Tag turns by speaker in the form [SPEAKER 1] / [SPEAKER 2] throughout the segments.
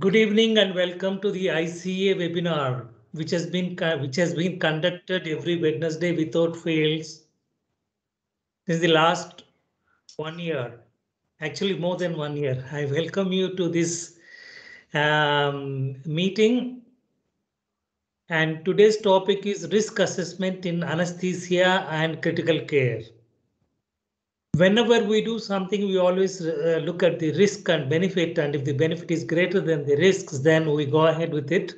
[SPEAKER 1] Good evening and welcome to the ICA webinar, which has been which has been conducted every Wednesday without fails since the last one year, actually more than one year. I welcome you to this um, meeting. And today's topic is risk assessment in anesthesia and critical care whenever we do something, we always uh, look at the risk and benefit. And if the benefit is greater than the risks, then we go ahead with it.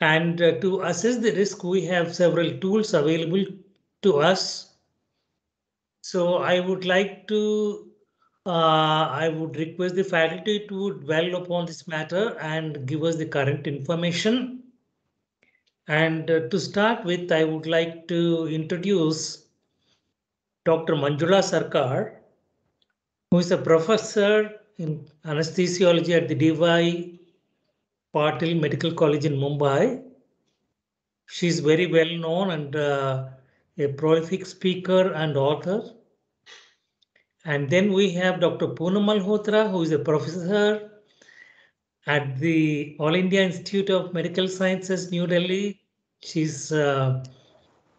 [SPEAKER 1] And uh, to assess the risk, we have several tools available to us. So I would like to, uh, I would request the faculty to dwell upon this matter and give us the current information. And uh, to start with, I would like to introduce Dr. Manjula Sarkar, who is a professor in anesthesiology at the DY Patil Medical College in Mumbai. She is very well known and uh, a prolific speaker and author. And then we have Dr. Poonam Malhotra, who is a professor at the All India Institute of Medical Sciences, New Delhi. She's uh,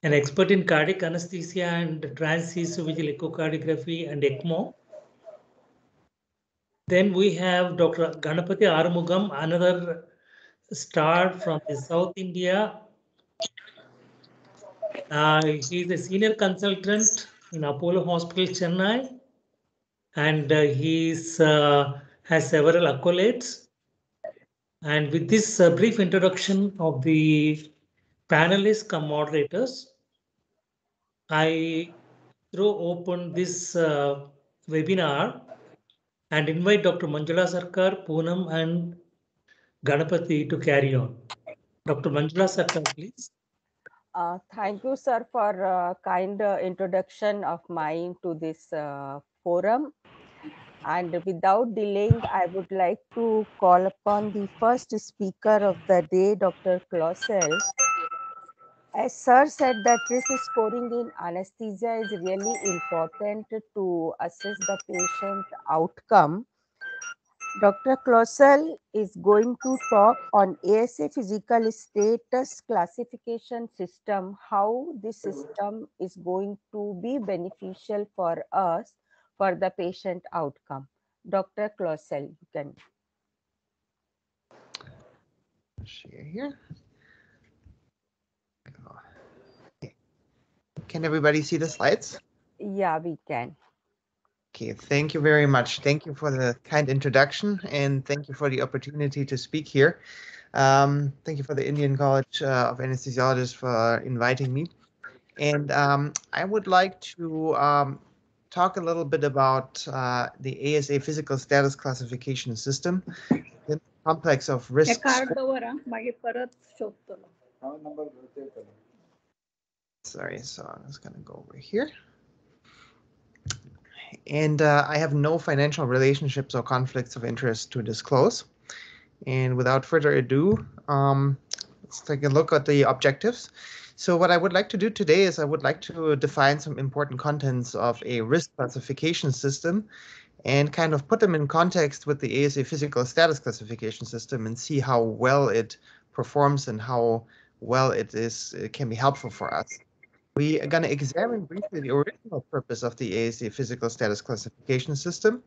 [SPEAKER 1] an expert in cardiac anesthesia and transesophageal echocardiography and ECMO. Then we have Dr. Ganapati Arumugam, another star from South India. Uh, he is a senior consultant in Apollo Hospital, Chennai, and uh, he uh, has several accolades. And with this uh, brief introduction of the panelists come moderators, I throw open this uh, webinar and invite Dr. Manjula Sarkar, Poonam and Ganapati to carry on. Dr. Manjula Sarkar, please.
[SPEAKER 2] Uh, thank you, sir, for uh, kind uh, introduction of mine to this uh, forum. And without delaying, I would like to call upon the first speaker of the day, Dr. Kloesel, as sir said that risk scoring in anesthesia is really important to assess the patient outcome. Dr. Kloesel is going to talk on ASA physical status classification system, how this system is going to be beneficial for us for the patient outcome. Dr. Kloesel, you can.
[SPEAKER 3] Share here. Can everybody see the slides?
[SPEAKER 2] Yeah, we can.
[SPEAKER 3] Okay, thank you very much. Thank you for the kind introduction and thank you for the opportunity to speak here. Um, thank you for the Indian College uh, of Anesthesiologists for inviting me. And um, I would like to um, talk a little bit about uh, the ASA physical status classification system, the complex of risks. Sorry, so I'm just gonna go over here. And uh, I have no financial relationships or conflicts of interest to disclose. And without further ado, um, let's take a look at the objectives. So what I would like to do today is I would like to define some important contents of a risk classification system and kind of put them in context with the ASA physical status classification system and see how well it performs and how well it is it can be helpful for us. We are going to examine briefly the original purpose of the ASA physical status classification system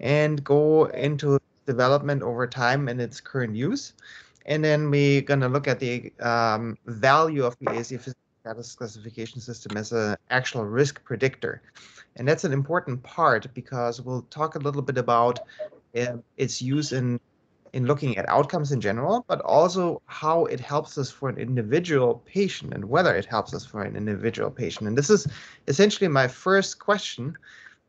[SPEAKER 3] and go into development over time and its current use. And then we're going to look at the um, value of the ASA physical status classification system as an actual risk predictor. And that's an important part because we'll talk a little bit about uh, its use in in looking at outcomes in general, but also how it helps us for an individual patient and whether it helps us for an individual patient. And this is essentially my first question.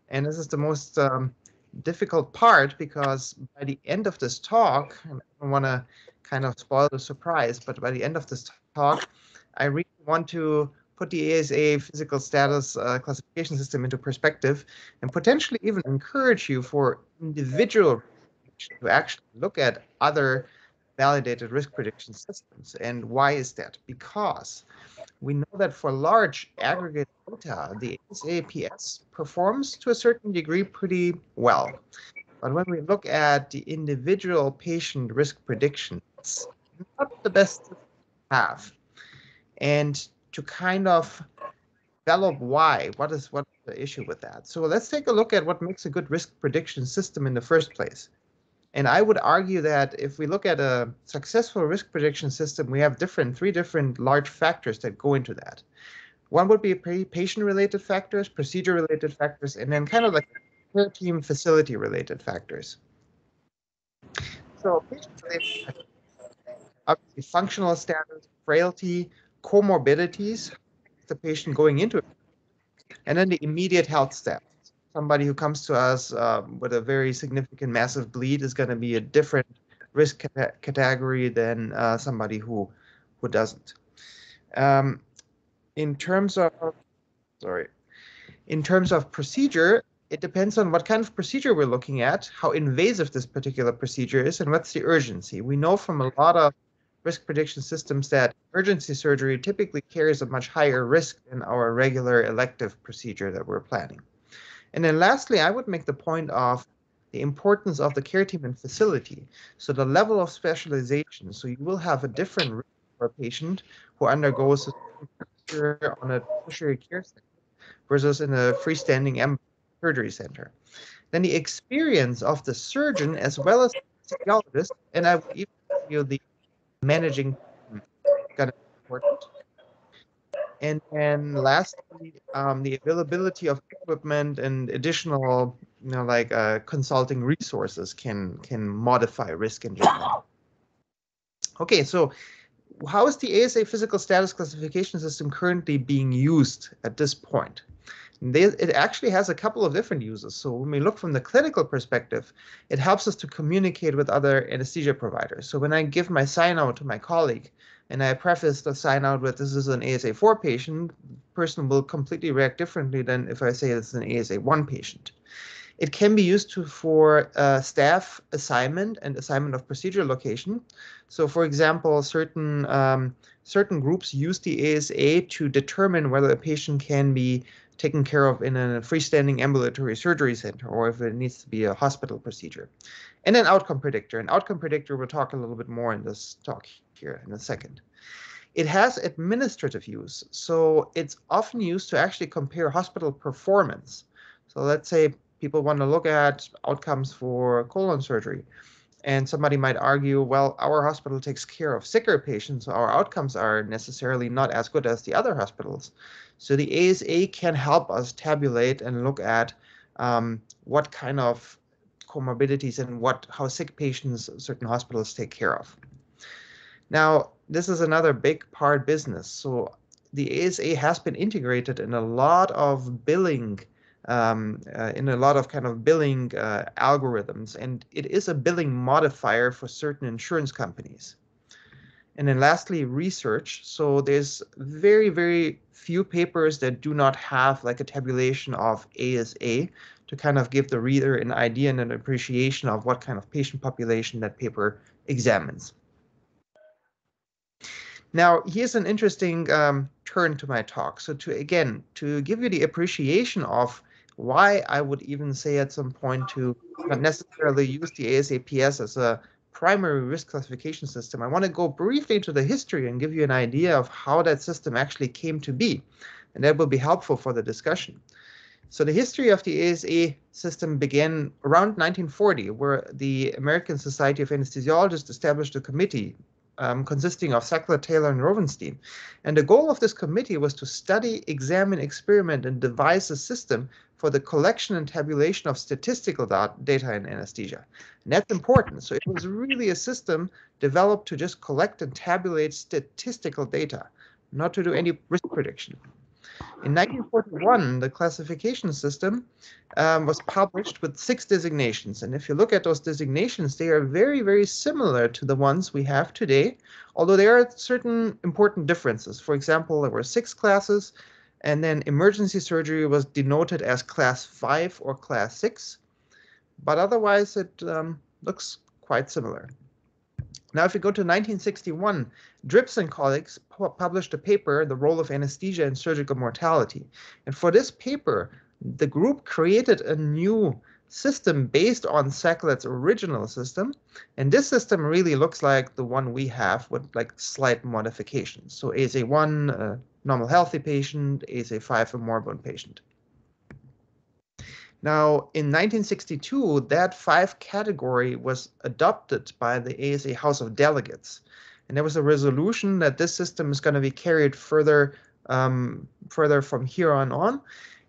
[SPEAKER 3] And this is the most um, difficult part because by the end of this talk, and I don't want to kind of spoil the surprise, but by the end of this talk, I really want to put the ASA physical status uh, classification system into perspective and potentially even encourage you for individual to actually look at other validated risk prediction systems. And why is that? Because we know that for large aggregate data, the SAPS performs to a certain degree pretty well. But when we look at the individual patient risk prediction, it's not the best to have. And to kind of develop why, what is what the issue with that? So let's take a look at what makes a good risk prediction system in the first place. And I would argue that if we look at a successful risk prediction system, we have different, three different large factors that go into that. One would be patient-related factors, procedure-related factors, and then kind of like care team facility-related factors. So obviously functional status, frailty, comorbidities, the patient going into it, and then the immediate health status somebody who comes to us um, with a very significant massive bleed is going to be a different risk category than uh, somebody who who doesn't. Um, in terms of sorry, in terms of procedure, it depends on what kind of procedure we're looking at, how invasive this particular procedure is, and what's the urgency. We know from a lot of risk prediction systems that emergency surgery typically carries a much higher risk than our regular elective procedure that we're planning. And then lastly, I would make the point of the importance of the care team and facility. So the level of specialization. So you will have a different for a patient who undergoes a on a tertiary care center versus in a freestanding M surgery center. Then the experience of the surgeon as well as the physiologist, and I would even you the managing kind of important. And then lastly, um, the availability of equipment and additional, you know, like uh, consulting resources can can modify risk in general. Okay, so how is the ASA physical status classification system currently being used at this point? They, it actually has a couple of different uses. So when we look from the clinical perspective, it helps us to communicate with other anesthesia providers. So when I give my sign out to my colleague, and I preface the sign out with this is an ASA4 patient, person will completely react differently than if I say it's an ASA1 patient. It can be used to, for uh, staff assignment and assignment of procedure location. So, for example, certain um, certain groups use the ASA to determine whether a patient can be taken care of in a freestanding ambulatory surgery center or if it needs to be a hospital procedure. And an outcome predictor. An outcome predictor, we'll talk a little bit more in this talk here in a second. It has administrative use, so it's often used to actually compare hospital performance. So let's say people want to look at outcomes for colon surgery, and somebody might argue, well, our hospital takes care of sicker patients, so our outcomes are necessarily not as good as the other hospitals. So the ASA can help us tabulate and look at um, what kind of comorbidities and what how sick patients certain hospitals take care of. Now, this is another big part business. So the ASA has been integrated in a lot of billing, um, uh, in a lot of kind of billing uh, algorithms, and it is a billing modifier for certain insurance companies. And then lastly, research. So there's very, very few papers that do not have like a tabulation of ASA to kind of give the reader an idea and an appreciation of what kind of patient population that paper examines. Now, here's an interesting um, turn to my talk. So to, again, to give you the appreciation of why I would even say at some point to not necessarily use the ASAPS as a primary risk classification system, I want to go briefly into the history and give you an idea of how that system actually came to be. And that will be helpful for the discussion. So the history of the ASA system began around 1940, where the American Society of Anesthesiologists established a committee um, consisting of Saklad, Taylor, and Rovenstine. And the goal of this committee was to study, examine, experiment, and devise a system for the collection and tabulation of statistical data in anesthesia. And that's important. So it was really a system developed to just collect and tabulate statistical data, not to do any risk prediction. In 1941, the classification system um, was published with six designations. And if you look at those designations, they are very, very similar to the ones we have today, although there are certain important differences. For example, there were six classes, and then emergency surgery was denoted as class 5 or class 6. But otherwise, it um, looks quite similar. Now, if we go to 1961, Dripps and colleagues pu published a paper, The Role of Anesthesia in Surgical Mortality. And for this paper, the group created a new system based on Saklad's original system. And this system really looks like the one we have with like slight modifications. So ASA1, a normal healthy patient, ASA5, a moribund patient. Now, in 1962, that five category was adopted by the ASA House of Delegates. And there was a resolution that this system is going to be carried further, um, further from here on on.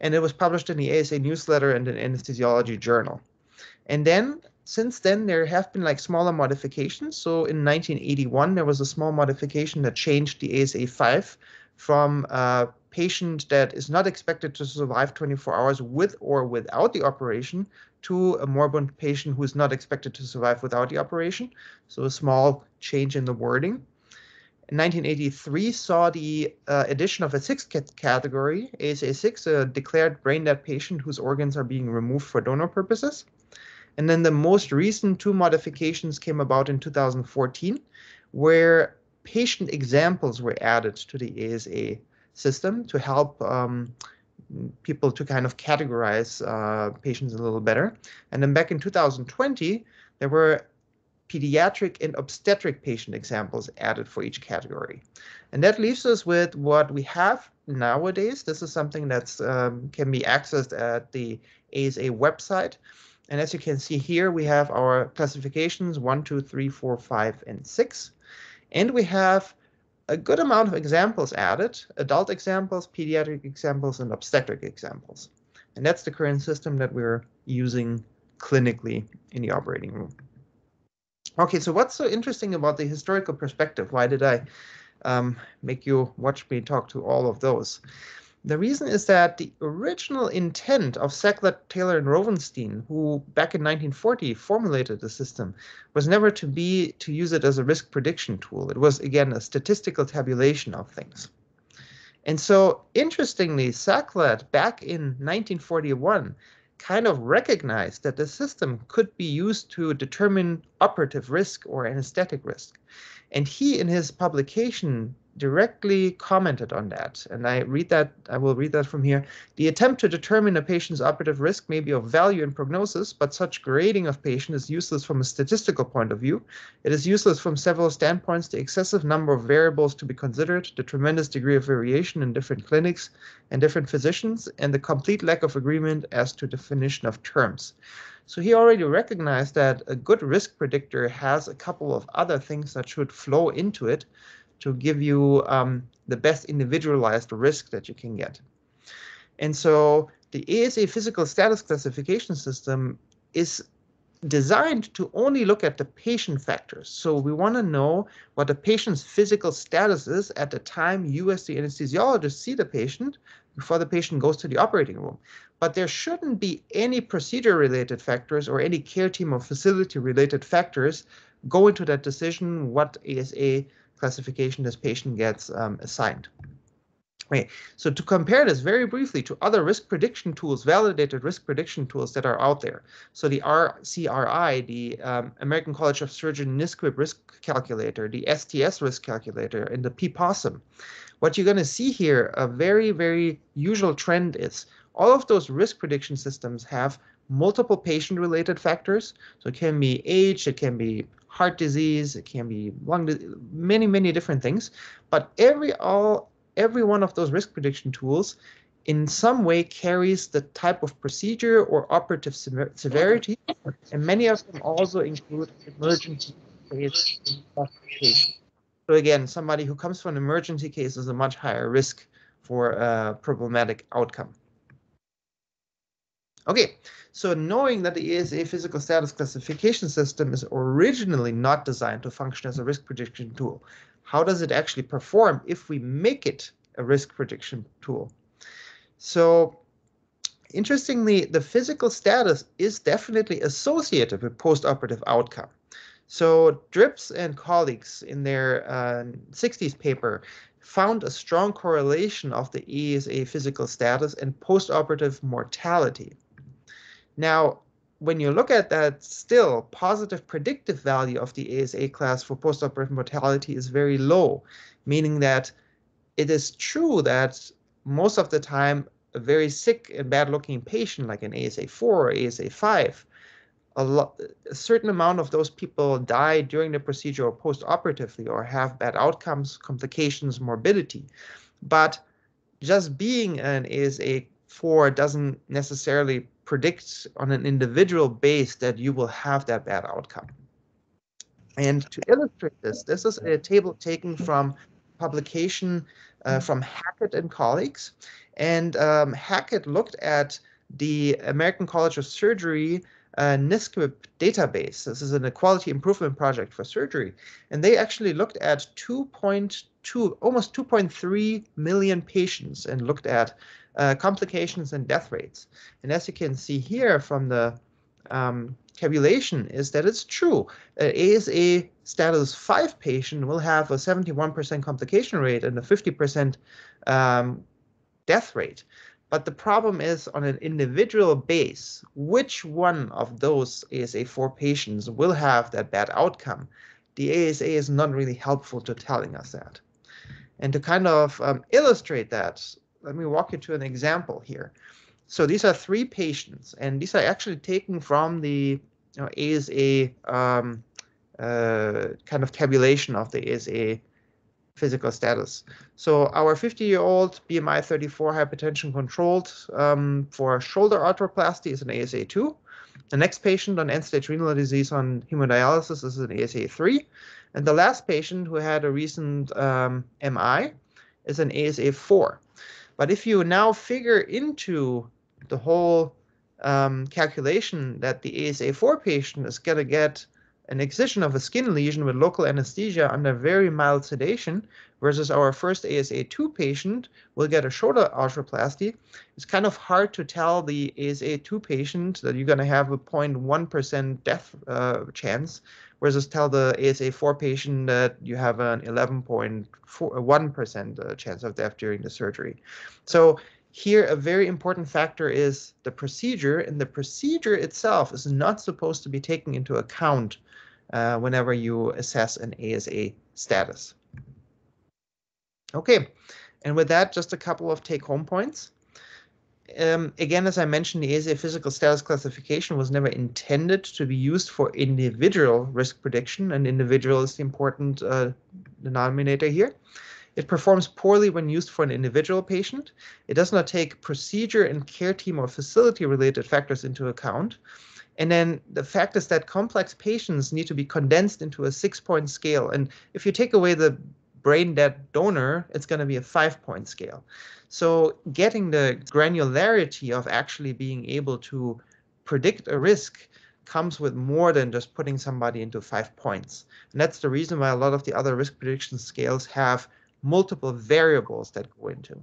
[SPEAKER 3] And it was published in the ASA newsletter and an anesthesiology journal. And then since then, there have been like smaller modifications. So in 1981, there was a small modification that changed the ASA 5 from uh, patient that is not expected to survive 24 hours with or without the operation to a moribund patient who is not expected to survive without the operation. So a small change in the wording. In 1983 saw the uh, addition of a sixth category, ASA6, a declared brain dead patient whose organs are being removed for donor purposes. And then the most recent two modifications came about in 2014, where patient examples were added to the ASA system to help um, people to kind of categorize uh, patients a little better. And then back in 2020, there were pediatric and obstetric patient examples added for each category. And that leaves us with what we have nowadays. This is something that um, can be accessed at the ASA website. And as you can see here, we have our classifications one, two, three, four, five, and six. And we have a good amount of examples added, adult examples, pediatric examples, and obstetric examples. And that's the current system that we're using clinically in the operating room. Okay, so what's so interesting about the historical perspective? Why did I um, make you watch me talk to all of those? The reason is that the original intent of Saklad, Taylor, and Rovenstine, who back in 1940 formulated the system, was never to be to use it as a risk prediction tool. It was, again, a statistical tabulation of things. And so, interestingly, Saklad back in 1941 kind of recognized that the system could be used to determine operative risk or anesthetic risk. And he, in his publication, directly commented on that. And I read that, I will read that from here. The attempt to determine a patient's operative risk may be of value in prognosis, but such grading of patient is useless from a statistical point of view. It is useless from several standpoints, the excessive number of variables to be considered, the tremendous degree of variation in different clinics and different physicians, and the complete lack of agreement as to definition of terms. So he already recognized that a good risk predictor has a couple of other things that should flow into it to give you um, the best individualized risk that you can get. And so the ASA physical status classification system is designed to only look at the patient factors. So we want to know what the patient's physical status is at the time you as the anesthesiologist see the patient before the patient goes to the operating room. But there shouldn't be any procedure related factors or any care team or facility related factors go into that decision what ASA classification this patient gets um, assigned. Okay, so to compare this very briefly to other risk prediction tools, validated risk prediction tools that are out there. So the RCRI, the um, American College of Surgeon NSQIP risk calculator, the STS risk calculator, and the P-POSSUM. What you're going to see here, a very, very usual trend is all of those risk prediction systems have multiple patient related factors. So it can be age, it can be heart disease, it can be lung, many, many different things. But every all every one of those risk prediction tools in some way carries the type of procedure or operative severity, and many of them also include emergency case classification. So again, somebody who comes from an emergency case is a much higher risk for a problematic outcome. Okay, so knowing that the ASA physical status classification system is originally not designed to function as a risk prediction tool, how does it actually perform if we make it a risk prediction tool? So interestingly, the physical status is definitely associated with postoperative outcome. So Dripps and colleagues in their uh, 60s paper found a strong correlation of the ASA physical status and postoperative mortality. Now, when you look at that, still positive predictive value of the ASA class for postoperative mortality is very low, meaning that it is true that most of the time a very sick and bad looking patient like an ASA4 or ASA5, a, lot, a certain amount of those people die during the procedure or post-operatively or have bad outcomes, complications, morbidity. But just being an ASA4 doesn't necessarily predict on an individual base that you will have that bad outcome. And to illustrate this, this is a table taken from publication uh, from Hackett and colleagues. And um, Hackett looked at the American College of Surgery uh, NSQIP database. This is an quality improvement project for surgery. And they actually looked at 2.2, almost 2.3 million patients and looked at uh, complications and death rates. And as you can see here from the um, tabulation is that it's true. An ASA status 5 patient will have a 71% complication rate and a 50% um, death rate. But the problem is on an individual base, which one of those ASA4 patients will have that bad outcome? The ASA is not really helpful to telling us that. And to kind of um, illustrate that, let me walk you to an example here. So these are three patients, and these are actually taken from the you know, ASA um, uh, kind of tabulation of the ASA physical status. So our 50-year-old BMI 34 hypertension controlled um, for shoulder arthroplasty is an ASA2. The next patient on end-stage renal disease on hemodialysis is an ASA3. And the last patient who had a recent um, MI is an ASA4. But if you now figure into the whole um, calculation that the ASA4 patient is going to get an excision of a skin lesion with local anesthesia under very mild sedation versus our first ASA2 patient will get a shoulder arthroplasty, it's kind of hard to tell the ASA2 patient that you're going to have a 0.1% death uh, chance versus tell the ASA4 patient that you have an 11.1% uh, chance of death during the surgery. So here, a very important factor is the procedure, and the procedure itself is not supposed to be taken into account uh, whenever you assess an ASA status. Okay, and with that, just a couple of take-home points. Um, again, as I mentioned, the ASA physical status classification was never intended to be used for individual risk prediction, and individual is the important uh, denominator here. It performs poorly when used for an individual patient. It does not take procedure and care team or facility related factors into account. And then the fact is that complex patients need to be condensed into a six point scale. And if you take away the brain dead donor, it's going to be a five point scale. So getting the granularity of actually being able to predict a risk comes with more than just putting somebody into five points. And that's the reason why a lot of the other risk prediction scales have multiple variables that go into.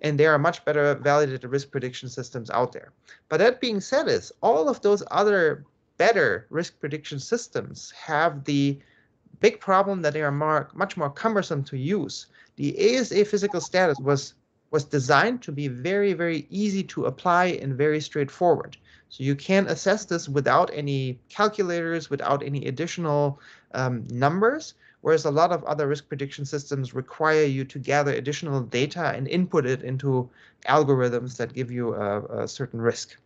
[SPEAKER 3] And there are much better validated risk prediction systems out there. But that being said is all of those other better risk prediction systems have the big problem that they are more, much more cumbersome to use. The ASA physical status was was designed to be very, very easy to apply and very straightforward. So you can assess this without any calculators, without any additional um, numbers whereas a lot of other risk prediction systems require you to gather additional data and input it into algorithms that give you a, a certain risk.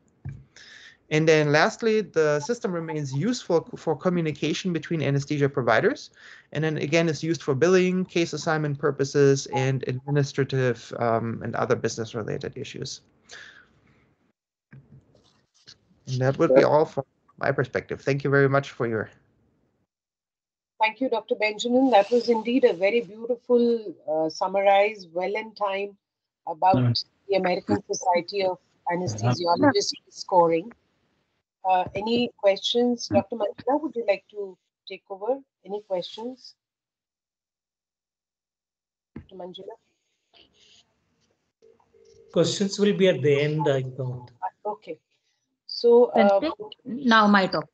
[SPEAKER 3] And then lastly, the system remains useful for communication between anesthesia providers. And then again, it's used for billing, case assignment purposes, and administrative um, and other business related issues. And that would be all from my perspective. Thank you very much for your
[SPEAKER 4] Thank you, Dr. Benjamin. That was indeed a very beautiful uh, summarize, well in time about mm. the American Society of Anesthesiologists scoring. Uh, any questions? Dr. Manjula, would you like to take over? Any questions? Dr. Manjula?
[SPEAKER 1] Questions will be at the end, I thought.
[SPEAKER 4] Okay. So uh,
[SPEAKER 5] now my talk.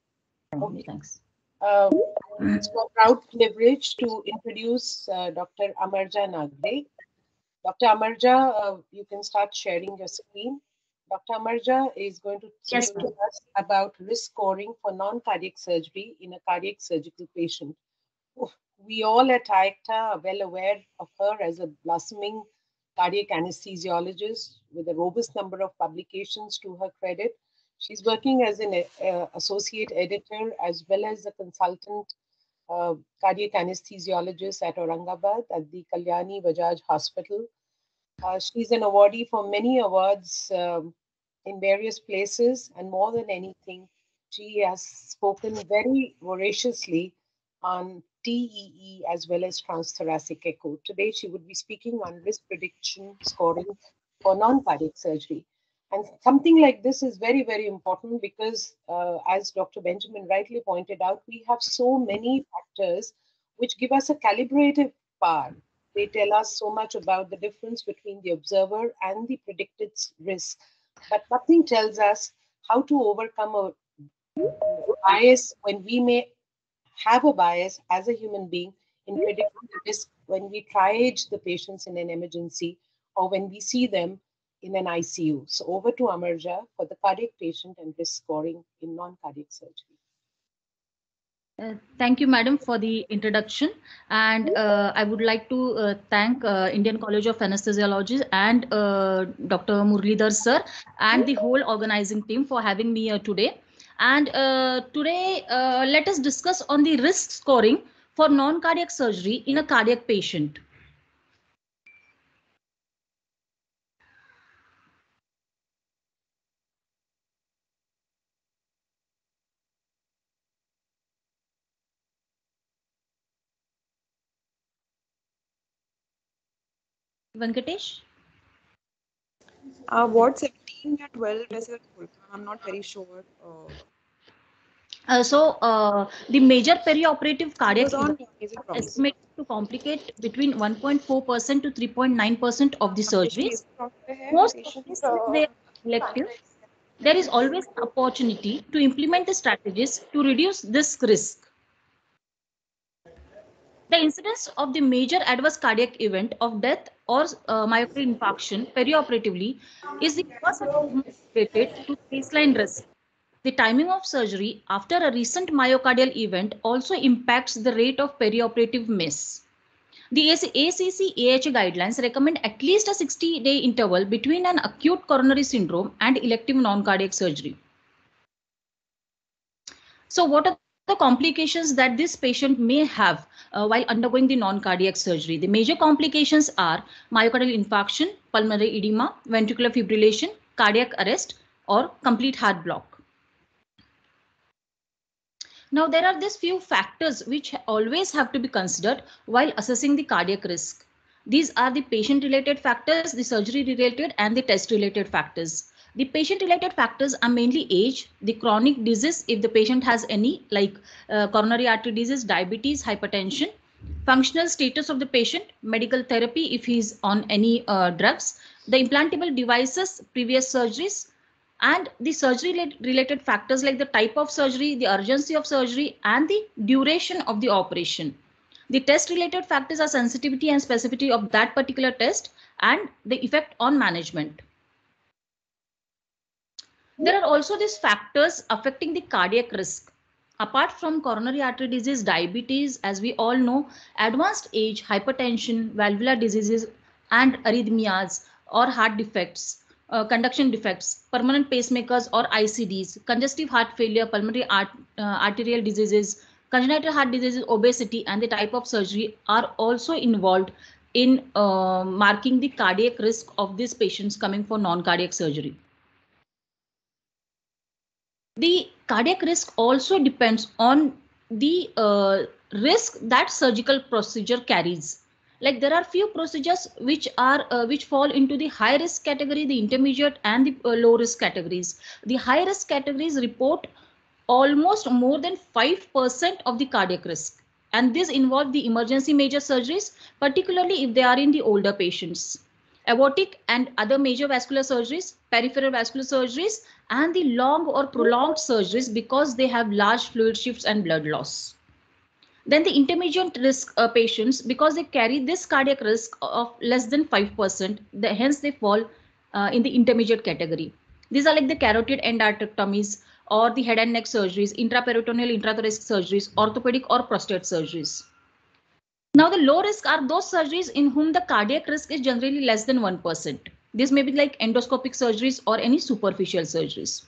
[SPEAKER 5] Okay. Thanks.
[SPEAKER 4] Uh, it's my proud privilege to introduce uh, Dr. Amarja Nagde. Dr. Amarja, uh, you can start sharing your screen. Dr. Amarja is going to yes, to us about risk scoring for non-cardiac surgery in a cardiac surgical patient. We all at IACTA are well aware of her as a blossoming cardiac anesthesiologist with a robust number of publications to her credit. She's working as an uh, associate editor as well as a consultant uh, cardiac anesthesiologist at Aurangabad at the Kamalnayan Bajaj Hospital. Uh, she's an awardee for many awards um, in various places, and more than anything, she has spoken very voraciously on TEE as well as transthoracic echo. Today, she would be speaking on risk prediction scoring for non-cardiac surgery. And something like this is very, very important because, uh, as Dr. Benjamin rightly pointed out, we have so many factors which give us a calibrative power. They tell us so much about the difference between the observer and the predicted risk, but nothing tells us how to overcome a bias when we may have a bias as a human being in predicting the risk when we triage the patients in an emergency or when we see them in an ICU. So over to Amarja for the cardiac patient and risk scoring in non-cardiac surgery.
[SPEAKER 5] Uh, thank you, madam, for the introduction. And uh, I would like to uh, thank uh, Indian College of Anesthesiology and uh, Dr. Murlidhar sir and the whole organizing team for having me here today. And uh, today, let us discuss on the risk scoring for non-cardiac surgery in a cardiac patient. Venkatesh?
[SPEAKER 6] Uh, what 17 or 12 is? I'm not very sure. Uh,
[SPEAKER 5] uh, so uh, the major perioperative cardiac
[SPEAKER 6] on,
[SPEAKER 5] estimated to complicate between 1.4% to 3.9% of the surgeries. Most cases they elective. There is always opportunity to implement the strategies to reduce this risk. The incidence of the major adverse cardiac event of death or uh, myocardial infarction perioperatively is the first related to baseline risk. The timing of surgery after a recent myocardial event also impacts the rate of perioperative miss. The ACC AHA guidelines recommend at least a 60 day interval between an acute coronary syndrome and elective non-cardiac surgery. So what are the complications that this patient may have uh, while undergoing the non-cardiac surgery. The major complications are myocardial infarction, pulmonary edema, ventricular fibrillation, cardiac arrest, or complete heart block. Now, there are these few factors which always have to be considered while assessing the cardiac risk. These are the patient-related factors, the surgery-related, and the test-related factors. The patient-related factors are mainly age, the chronic disease if the patient has any like uh, coronary artery disease, diabetes, hypertension, functional status of the patient, medical therapy if he's on any uh, drugs, the implantable devices, previous surgeries, and the surgery related factors like the type of surgery, the urgency of surgery, and the duration of the operation. The test related factors are sensitivity and specificity of that particular test and the effect on management. There are also these factors affecting the cardiac risk. Apart from coronary artery disease, diabetes, as we all know, advanced age, hypertension, valvular diseases, and arrhythmias or heart defects, uh, conduction defects, permanent pacemakers or ICDs, congestive heart failure, pulmonary art, uh, arterial diseases, congenital heart diseases, obesity, and the type of surgery are also involved in uh, marking the cardiac risk of these patients coming for non-cardiac surgery. The cardiac risk also depends on the uh, risk that surgical procedure carries. Like there are few procedures which are uh, which fall into the high risk category, the intermediate and the uh, low risk categories. The high risk categories report almost more than 5% of the cardiac risk. And this involve the emergency major surgeries, particularly if they are in the older patients aortic and other major vascular surgeries, peripheral vascular surgeries, and the long or prolonged surgeries because they have large fluid shifts and blood loss. Then the intermediate risk uh, patients, because they carry this cardiac risk of less than 5%, the, hence they fall uh, in the intermediate category. These are like the carotid endarterectomies or the head and neck surgeries, intraperitoneal intrathoracic surgeries, orthopedic or prostate surgeries. Now, the low risk are those surgeries in whom the cardiac risk is generally less than 1%. This may be like endoscopic surgeries or any superficial surgeries.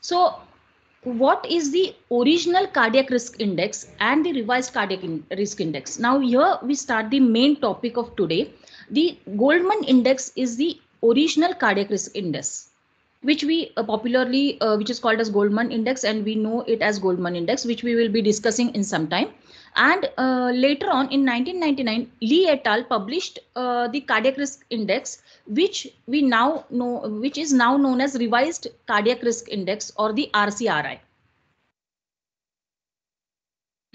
[SPEAKER 5] So what is the original cardiac risk index and the revised cardiac in risk index? Now here we start the main topic of today. The Goldman index is the original cardiac risk index, which we uh, popularly, uh, which is called as Goldman index and we know it as Goldman index, which we will be discussing in some time. And uh, later on in 1999, Lee et al. published uh, the cardiac risk index, which we now know, which is now known as revised cardiac risk index or the RCRI.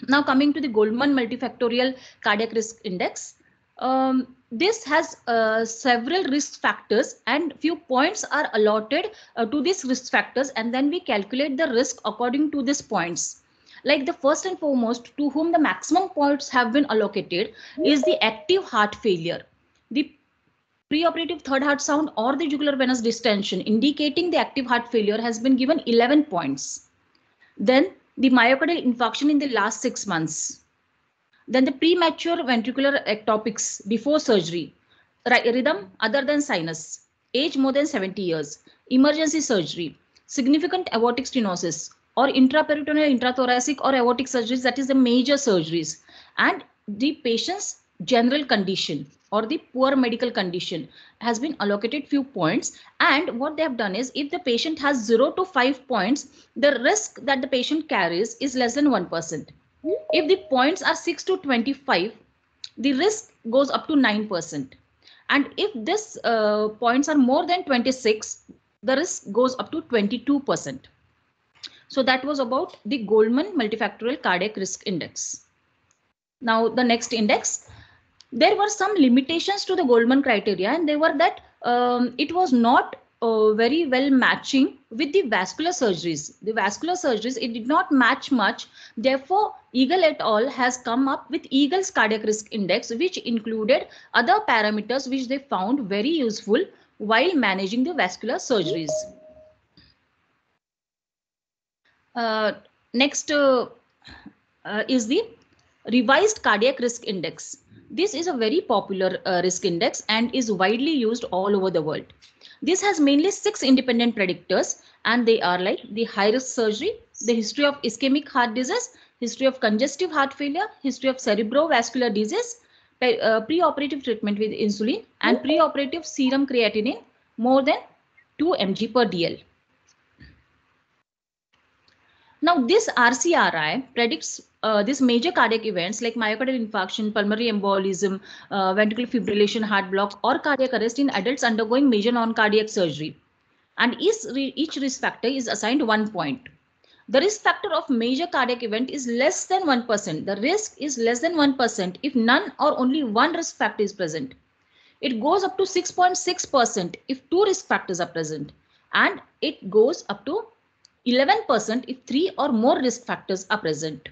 [SPEAKER 5] Now coming to the Goldman multifactorial cardiac risk index. Um, this has uh, several risk factors and few points are allotted uh, to these risk factors and then we calculate the risk according to these points like the first and foremost to whom the maximum points have been allocated is the active heart failure the preoperative third heart sound or the jugular venous distension indicating the active heart failure has been given 11 points. Then the myocardial infarction in the last six months. Then the premature ventricular ectopics before surgery. Rhythm other than sinus. Age more than 70 years. Emergency surgery. Significant aortic stenosis or intraperitoneal intrathoracic or aortic surgeries that is the major surgeries. And the patient's general condition or the poor medical condition has been allocated few points. And what they have done is if the patient has 0 to 5 points the risk that the patient carries is less than 1% if the points are 6 to 25 the risk goes up to 9% and if this uh, points are more than 26 the risk goes up to 22% so that was about the Goldman multifactorial cardiac risk index. Now the next index, there were some limitations to the Goldman criteria and they were that um, it was not uh, very well matching with the vascular surgeries. The vascular surgeries, it did not match much. Therefore, Eagle et al. has come up with Eagle's cardiac risk index, which included other parameters which they found very useful while managing the vascular surgeries. Uh, next uh, uh, is the revised cardiac risk index. This is a very popular uh, risk index and is widely used all over the world. This has mainly six independent predictors and they are like the high risk surgery, the history of ischemic heart disease, history of congestive heart failure, history of cerebrovascular disease, uh, pre-operative treatment with insulin and pre-operative serum creatinine more than 2 mg per dl. Now, this RCRI predicts uh, these major cardiac events like myocardial infarction, pulmonary embolism, uh, ventricular fibrillation, heart block, or cardiac arrest in adults undergoing major non-cardiac surgery. And each, each risk factor is assigned one point. The risk factor of major cardiac event is less than 1%. The risk is less than 1% if none or only one risk factor is present. It goes up to 6.6% if two risk factors are present. And it goes up to 11% if three or more risk factors are present.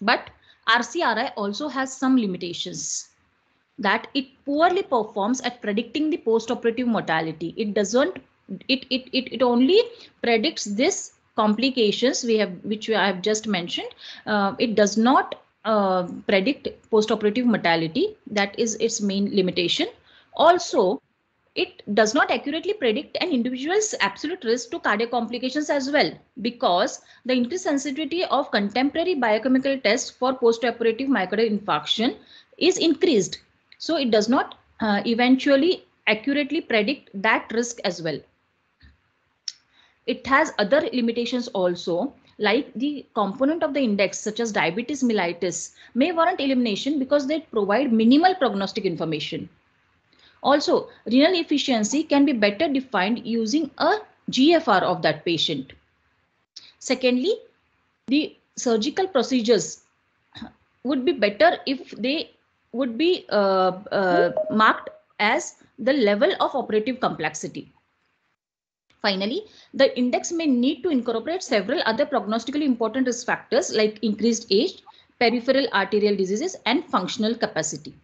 [SPEAKER 5] But RCRI also has some limitations that it poorly performs at predicting the post-operative mortality. It doesn't, it, it, it, it only predicts this complications we have, which I have just mentioned. Uh, it does not uh, predict post-operative mortality. That is its main limitation. Also, it does not accurately predict an individual's absolute risk to cardiac complications as well because the increased sensitivity of contemporary biochemical tests for postoperative myocardial infarction is increased. So it does not uh, eventually accurately predict that risk as well. It has other limitations also like the component of the index such as diabetes mellitus may warrant elimination because they provide minimal prognostic information. Also, renal efficiency can be better defined using a GFR of that patient. Secondly, the surgical procedures would be better if they would be uh, uh, marked as the level of operative complexity. Finally, the index may need to incorporate several other prognostically important risk factors like increased age, peripheral arterial diseases, and functional capacity.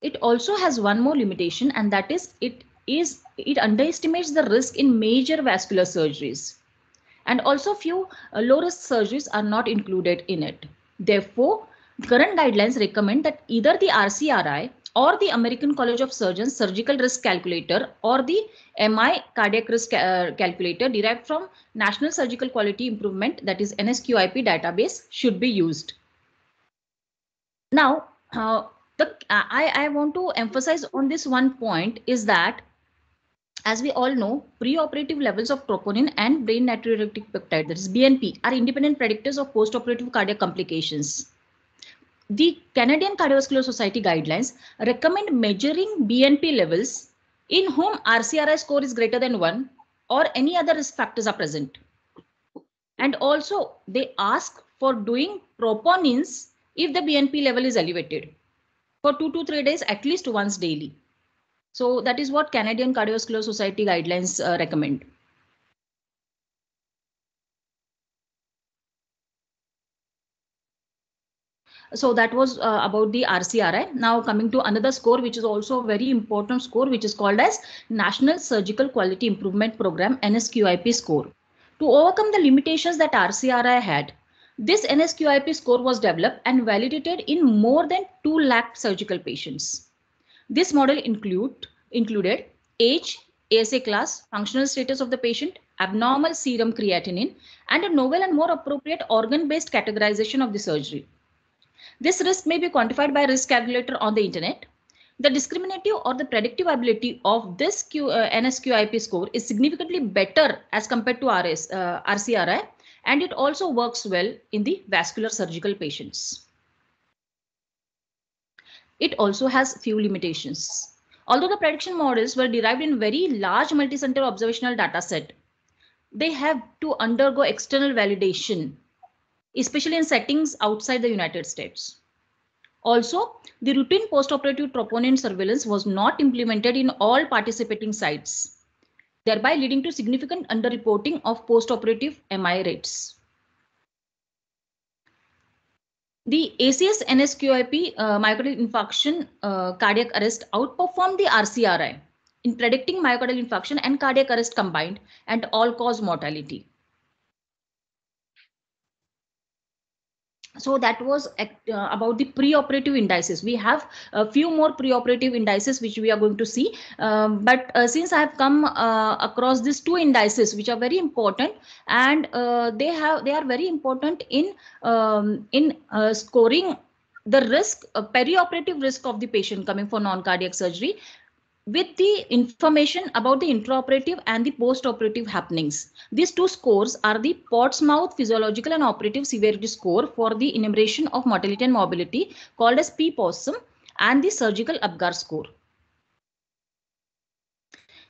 [SPEAKER 5] It also has one more limitation and that is it is it underestimates the risk in major vascular surgeries. And also few uh, low risk surgeries are not included in it. Therefore, current guidelines recommend that either the RCRI or the American College of Surgeons surgical risk calculator or the MI cardiac risk uh, calculator derived from National Surgical Quality Improvement that is NSQIP database should be used. Now, uh, the uh, I, I want to emphasize on this one point is that as we all know, preoperative levels of troponin and brain natriuretic peptide, that is BNP, are independent predictors of postoperative cardiac complications. The Canadian Cardiovascular Society guidelines recommend measuring BNP levels in whom RCRI score is greater than 1 or any other risk factors are present. And also they ask for doing troponins if the BNP level is elevated for two to three days, at least once daily. So that is what Canadian Cardiovascular Society guidelines uh, recommend. So that was uh, about the RCRI. Now coming to another score, which is also a very important score, which is called as National Surgical Quality Improvement Program, NSQIP score. To overcome the limitations that RCRI had, this NSQIP score was developed and validated in more than 2 lakh surgical patients. This model include, included age, ASA class, functional status of the patient, abnormal serum creatinine, and a novel and more appropriate organ-based categorization of the surgery. This risk may be quantified by risk calculator on the internet. The discriminative or the predictive ability of this Q, uh, NSQIP score is significantly better as compared to RS, uh, RCRI, and it also works well in the vascular surgical patients. It also has few limitations. Although the prediction models were derived in very large multicenter observational data set, they have to undergo external validation especially in settings outside the United States. Also, the routine postoperative troponin surveillance was not implemented in all participating sites, thereby leading to significant underreporting of postoperative MI rates. The ACS NSQIP uh, myocardial infarction uh, cardiac arrest outperformed the RCRI in predicting myocardial infarction and cardiac arrest combined and all-cause mortality. So that was uh, about the pre-operative indices. We have a few more pre-operative indices which we are going to see. Um, but uh, since i have come uh, across these two indices which are very important and uh, they have they are very important in um, in uh, scoring the risk uh, perioperative risk of the patient coming for non-cardiac surgery with the information about the intraoperative and the postoperative happenings. These two scores are the Portsmouth Physiological and Operative Severity Score for the enumeration of mortality and morbidity called as P-POSSUM and the Surgical APGAR score.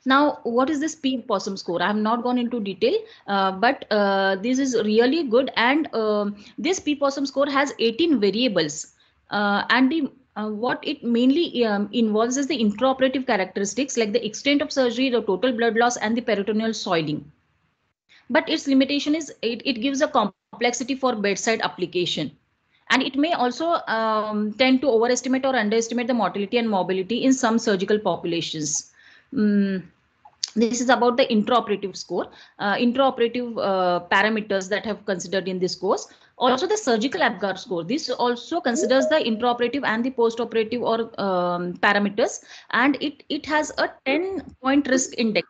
[SPEAKER 5] Now, what is this P-POSSUM score? I have not gone into detail, uh, but uh, this is really good. And uh, this P-POSSUM score has 18 variables. Uh, and the uh, what it mainly um, involves is the intraoperative characteristics like the extent of surgery, the total blood loss, and the peritoneal soiling. But its limitation is it, it gives a complexity for bedside application. And it may also um, tend to overestimate or underestimate the mortality and mobility in some surgical populations. Mm, this is about the intraoperative score, uh, intraoperative uh, parameters that have considered in this course. Also the surgical APGAR score. This also considers the intraoperative and the postoperative or um, parameters and it, it has a 10 point risk index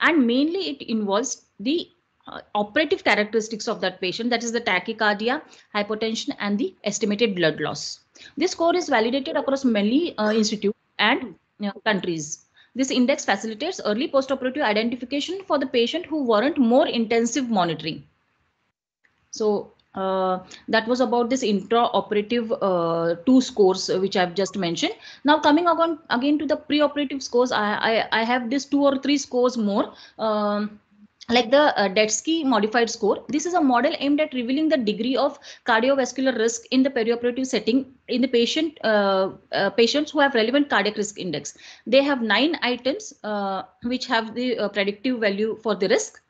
[SPEAKER 5] and mainly it involves the uh, operative characteristics of that patient that is the tachycardia, hypotension and the estimated blood loss. This score is validated across many uh, institutes and know, countries. This index facilitates early postoperative identification for the patient who warrant more intensive monitoring. So uh, that was about this intraoperative uh, two scores uh, which I've just mentioned. Now coming on again to the preoperative scores, I, I, I have this two or three scores more. Um, like the uh, Detsky modified score. This is a model aimed at revealing the degree of cardiovascular risk in the perioperative setting in the patient uh, uh, patients who have relevant cardiac risk index. They have nine items uh, which have the uh, predictive value for the risk.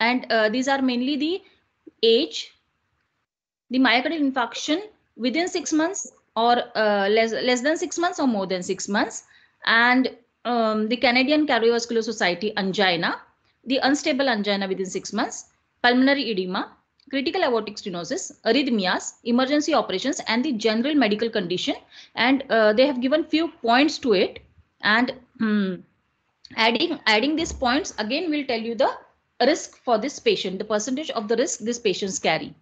[SPEAKER 5] And uh, these are mainly the age, the myocardial infarction within six months or uh, less, less than six months or more than six months. And um, the Canadian Cardiovascular Society angina, the unstable angina within six months, pulmonary edema, critical aortic stenosis, arrhythmias, emergency operations, and the general medical condition. And uh, they have given few points to it. And um, adding adding these points again will tell you the risk for this patient, the percentage of the risk these patients carry.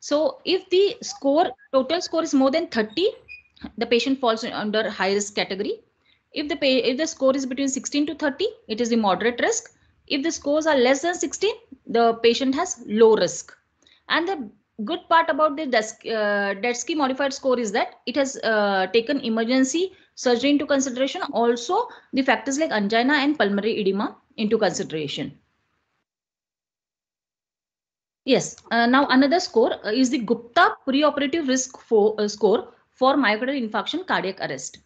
[SPEAKER 5] So if the score, total score is more than 30, the patient falls under high risk category. If the pay, if the score is between 16 to 30, it is the moderate risk. If the scores are less than 16, the patient has low risk. And the good part about the Detsky uh, modified score is that it has uh, taken emergency surgery into consideration. Also, the factors like angina and pulmonary edema into consideration. Yes. Uh, now another score uh, is the Gupta preoperative risk for, uh, score for myocardial infarction cardiac arrest.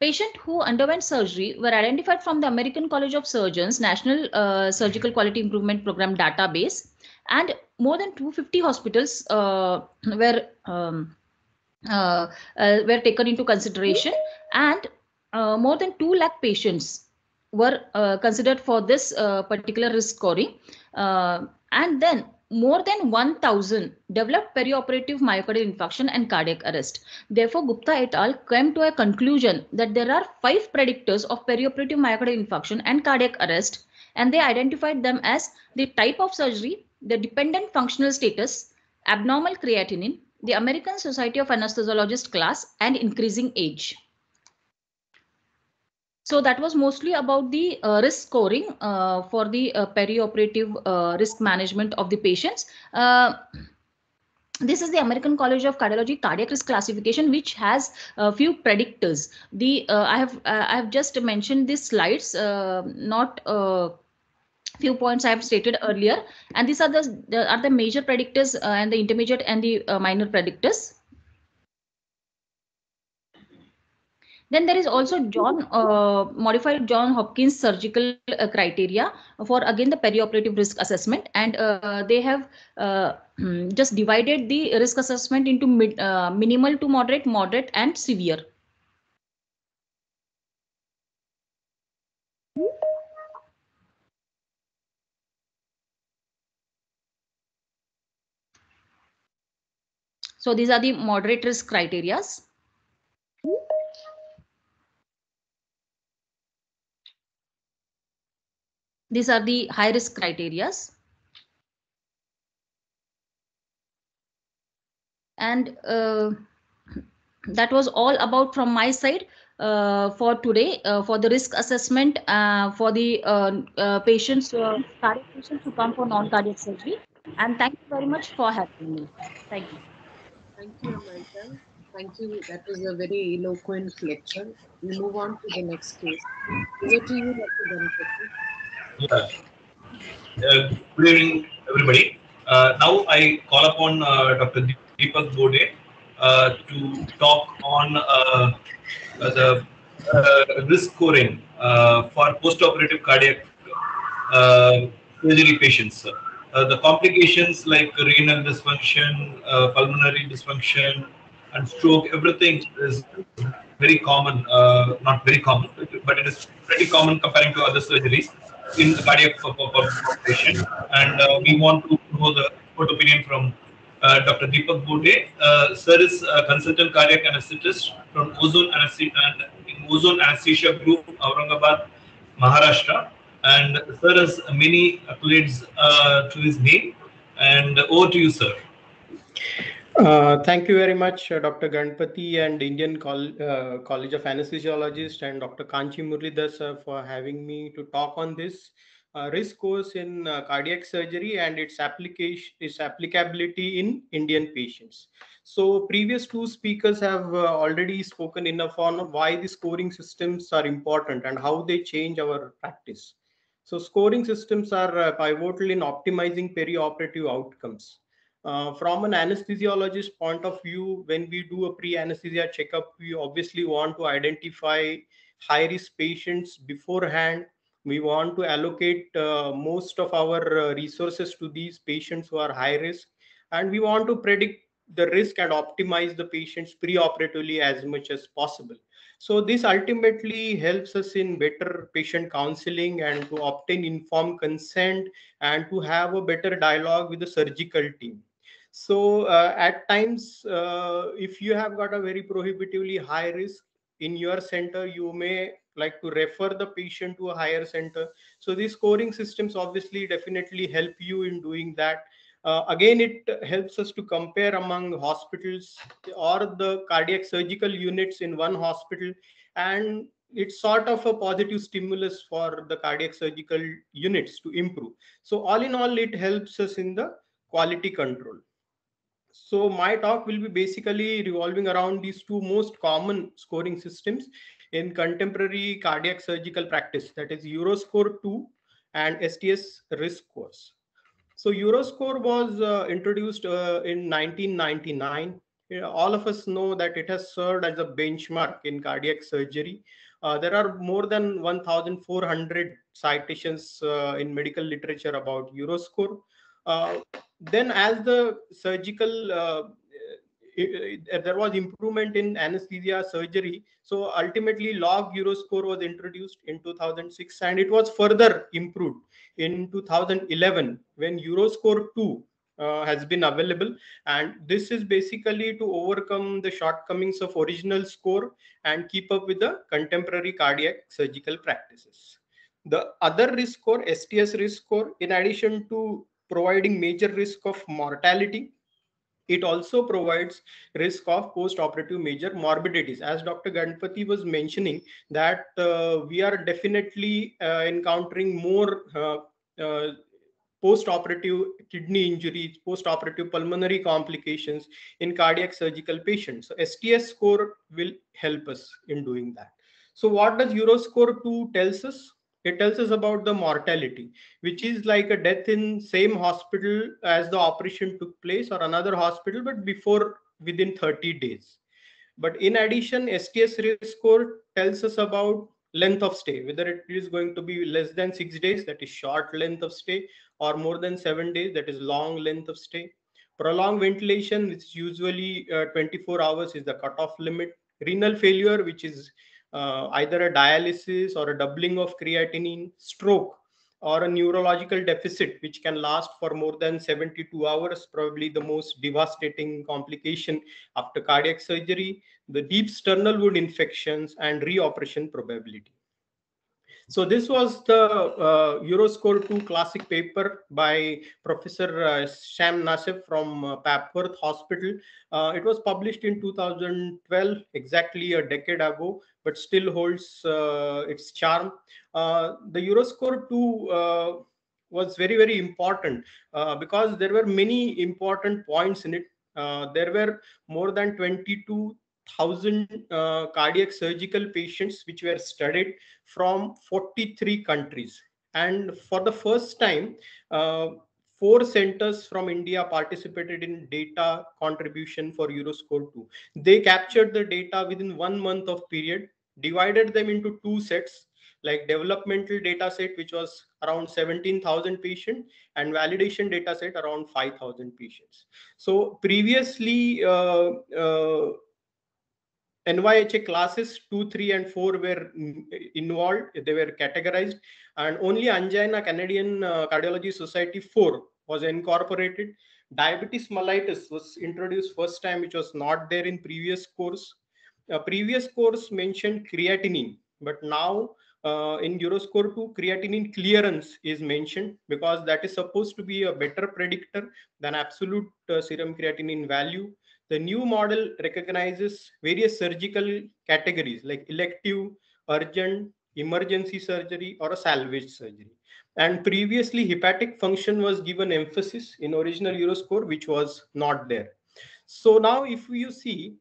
[SPEAKER 5] Patient who underwent surgery were identified from the American College of Surgeons National uh, Surgical Quality Improvement Program database and more than 250 hospitals uh, were um, uh, were taken into consideration and more than 2 lakh patients were considered for this particular risk scoring and then more than 1000 developed perioperative myocardial infarction and cardiac arrest. Therefore, Gupta et al. came to a conclusion that there are five predictors of perioperative myocardial infarction and cardiac arrest, and they identified them as the type of surgery, the dependent functional status, abnormal creatinine, the American Society of Anesthesiologists class, and increasing age. So that was mostly about the uh, risk scoring uh, for the uh, perioperative uh, risk management of the patients. Uh, this is the American College of Cardiology cardiac risk classification, which has a few predictors. The uh, I have I have just mentioned these slides, not few points I have stated earlier, and these are the, the are the major predictors and the intermediate and the minor predictors. Then there is also John uh, modified John Hopkins surgical uh, criteria for again the perioperative risk assessment, and uh, they have uh, just divided the risk assessment into mid, uh, minimal to moderate, moderate, and severe. So these are the moderate risk criterias. These are the high risk criterias. And uh, that was all about from my side uh, for today uh, for the risk assessment uh, for the uh, uh, patients, cardiac patients who come for non-cardiac surgery. And thank you very much for having me. Thank you.
[SPEAKER 4] Thank you, Amrita. Thank you. That was a very eloquent lecture. We move on to the next case. Over to you, Dr.
[SPEAKER 7] Yeah. Uh, good evening, everybody. Uh, now I call upon uh, Dr. Deepak Borde uh, to talk on uh, the uh, risk scoring for post-operative cardiac surgery patients. The complications like renal dysfunction, pulmonary dysfunction, and stroke, everything is very common, not very common, but it is pretty common comparing to other surgeries in the cardiac population. And uh, we want to know the expert opinion from uh, Dr. Deepak Borde. Uh, sir is a consultant cardiac anesthetist from Ozone Anesthesia, and Ozone Anesthesia Group, Aurangabad, Maharashtra. And sir has many accolades uh, to his name. And over to you, sir.
[SPEAKER 8] Uh, thank you very much, uh, Dr. Ganpati and Indian Col uh, College of Anesthesiologists and Dr. Kanchi Murlidhar for having me to talk on this uh, risk course in uh, cardiac surgery and its application, its applicability in Indian patients. So previous two speakers have uh, already spoken enough on why the scoring systems are important and how they change our practice. So scoring systems are pivotal in optimizing perioperative outcomes. Uh, from an anesthesiologist point of view, when we do a pre-anesthesia checkup, we obviously want to identify high-risk patients beforehand We want to allocate uh, most of our uh, resources to these patients who are high risk, and we want to predict the risk and optimize the patients preoperatively as much as possible. So this ultimately helps us in better patient counseling and to obtain informed consent and to have a better dialogue with the surgical team. So uh, at times, uh, if you have got a very prohibitively high risk in your center, you may like to refer the patient to a higher center. So these scoring systems obviously definitely help you in doing that. Uh, again, it helps us to compare among hospitals or the cardiac surgical units in one hospital. And it's sort of a positive stimulus for the cardiac surgical units to improve. So all in all, it helps us in the quality control. So my talk will be basically revolving around these two most common scoring systems in contemporary cardiac surgical practice, that is Euroscore 2 and STS risk scores. So Euroscore was uh, introduced uh, in 1999. all of us know that it has served as a benchmark in cardiac surgery. Uh, there are more than 1,400 citations uh, in medical literature about Euroscore. Uh, then as the surgical uh, it, it, there was improvement in anesthesia surgery. So ultimately, log Euroscore was introduced in 2006, and it was further improved in 2011 when Euroscore 2 uh, has been available. And this is basically to overcome the shortcomings of original score and keep up with the contemporary cardiac surgical practices. The other risk score, STS risk score, in addition to providing major risk of mortality, it also provides risk of post-operative major morbidities. As Dr. Ganpati was mentioning that uh, we are definitely uh, encountering more uh, uh post-operative kidney injuries, post-operative pulmonary complications in cardiac surgical patients. So STS score will help us in doing that. So what does Euroscore 2 tells us? It tells us about the mortality which is like a death in same hospital as the operation took place or another hospital but before within 30 days. But in addition sts risk score tells us about length of stay whether it is going to be less than 6 days that is short length of stay or more than 7 days that is long length of stay. Prolonged ventilation which is usually uh, 24 hours is the cutoff limit. Renal failure which is uh, either a dialysis or a doubling of creatinine, stroke, or a neurological deficit which can last for more than 72 hours, probably the most devastating complication after cardiac surgery, the deep sternal wound infections, and reoperation probability. So this was the uh, Euroscore 2 classic paper by Professor uh, Samer Nashef from uh, Papworth Hospital. Uh, it was published in 2012, exactly a decade ago, but still holds uh, its charm. Uh, the Euroscore 2 was very, very important because there were many important points in it. there were more than 22 thousand uh, cardiac surgical patients which were studied from 43 countries. And for the first time uh, four centers from india participated in data contribution for euroscore 2 they captured the data within one month of period divided them into two sets like developmental data set which was around 17000 patients and validation data set around 5000 patients. So previously uh, uh, NYHA classes 2, 3, and 4 were involved. They were categorized. And only Angina Canadian uh, Cardiology Society 4 was incorporated. Diabetes mellitus was introduced first time, which was not there in previous course. A previous course mentioned creatinine, but now uh, in Euroscore 2, creatinine clearance is mentioned because that is supposed to be a better predictor than absolute uh, serum creatinine value. The new model recognizes various surgical categories like elective, urgent, emergency surgery, or a salvage surgery. And previously, hepatic function was given emphasis in original Euroscore, which was not there. So now if you see,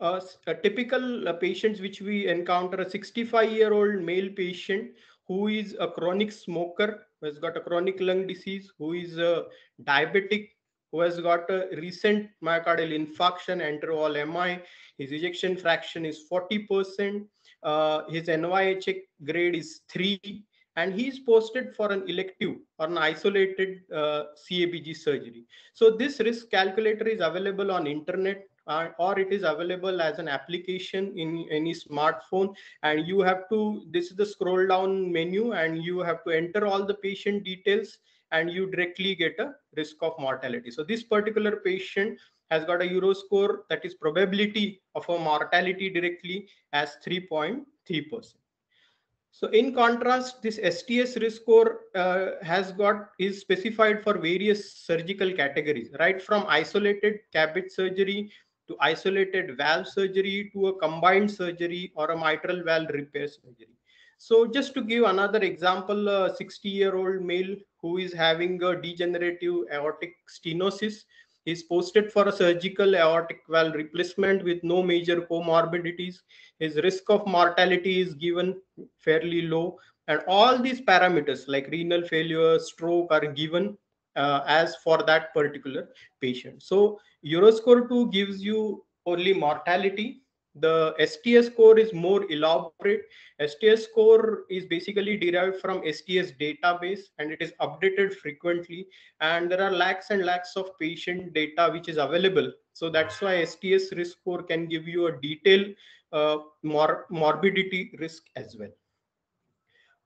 [SPEAKER 8] uh, typical uh, patients which we encounter, a 65 year old male patient who is a chronic smoker, who has got a chronic lung disease, who is a diabetic, who has got a recent myocardial infarction, enter all MI. His ejection fraction is 40%. Uh, his NYHA grade is 3 and he's posted for an elective or an isolated uh, CABG surgery. So this risk calculator is available on internet uh, or it is available as an application in any smartphone and you have to this is the scroll down menu and you have to enter all the patient details and you directly get a risk of mortality. So this particular patient has got a euroscore that is probability of a mortality directly as 3.3 percent. So in contrast, this STS risk score uh, has got is specified for various surgical categories, right? From isolated CABG surgery to isolated valve surgery to a combined surgery or a mitral valve repair surgery. So just to give another example, a 60 year old male who is having a degenerative aortic stenosis is posted for a surgical aortic valve replacement with no major comorbidities. His risk of mortality is given fairly low. And all these parameters like renal failure, stroke are given uh, as for that particular patient. So Euroscore 2 gives you only mortality. The STS score is more elaborate. STS score is basically derived from STS database and it is updated frequently. And there are lakhs and lakhs of patient data which is available. So that's why STS risk score can give you a detailed uh, mor morbidity risk as well.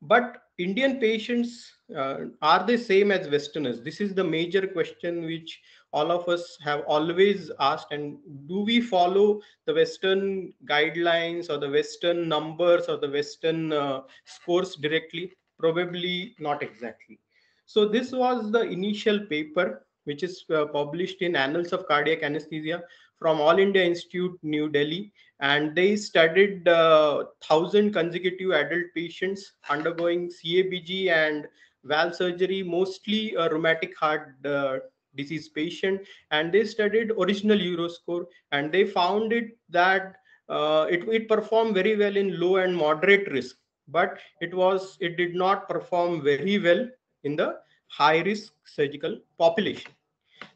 [SPEAKER 8] But Indian patients, uh, are they same as Westerners? This is the major question which all of us have always asked. And do we follow the Western guidelines or the Western numbers or the Western uh, scores directly? Probably not exactly. So this was the initial paper which is uh, published in Annals of Cardiac Anesthesia from All India Institute, New Delhi, and they studied uh, 1000 consecutive adult patients undergoing CABG and valve surgery, mostly a rheumatic heart uh, disease patient, and they studied original Euroscore, and they found it that uh, it, it performed very well in low and moderate risk, but it was it did not perform very well in the high risk surgical population.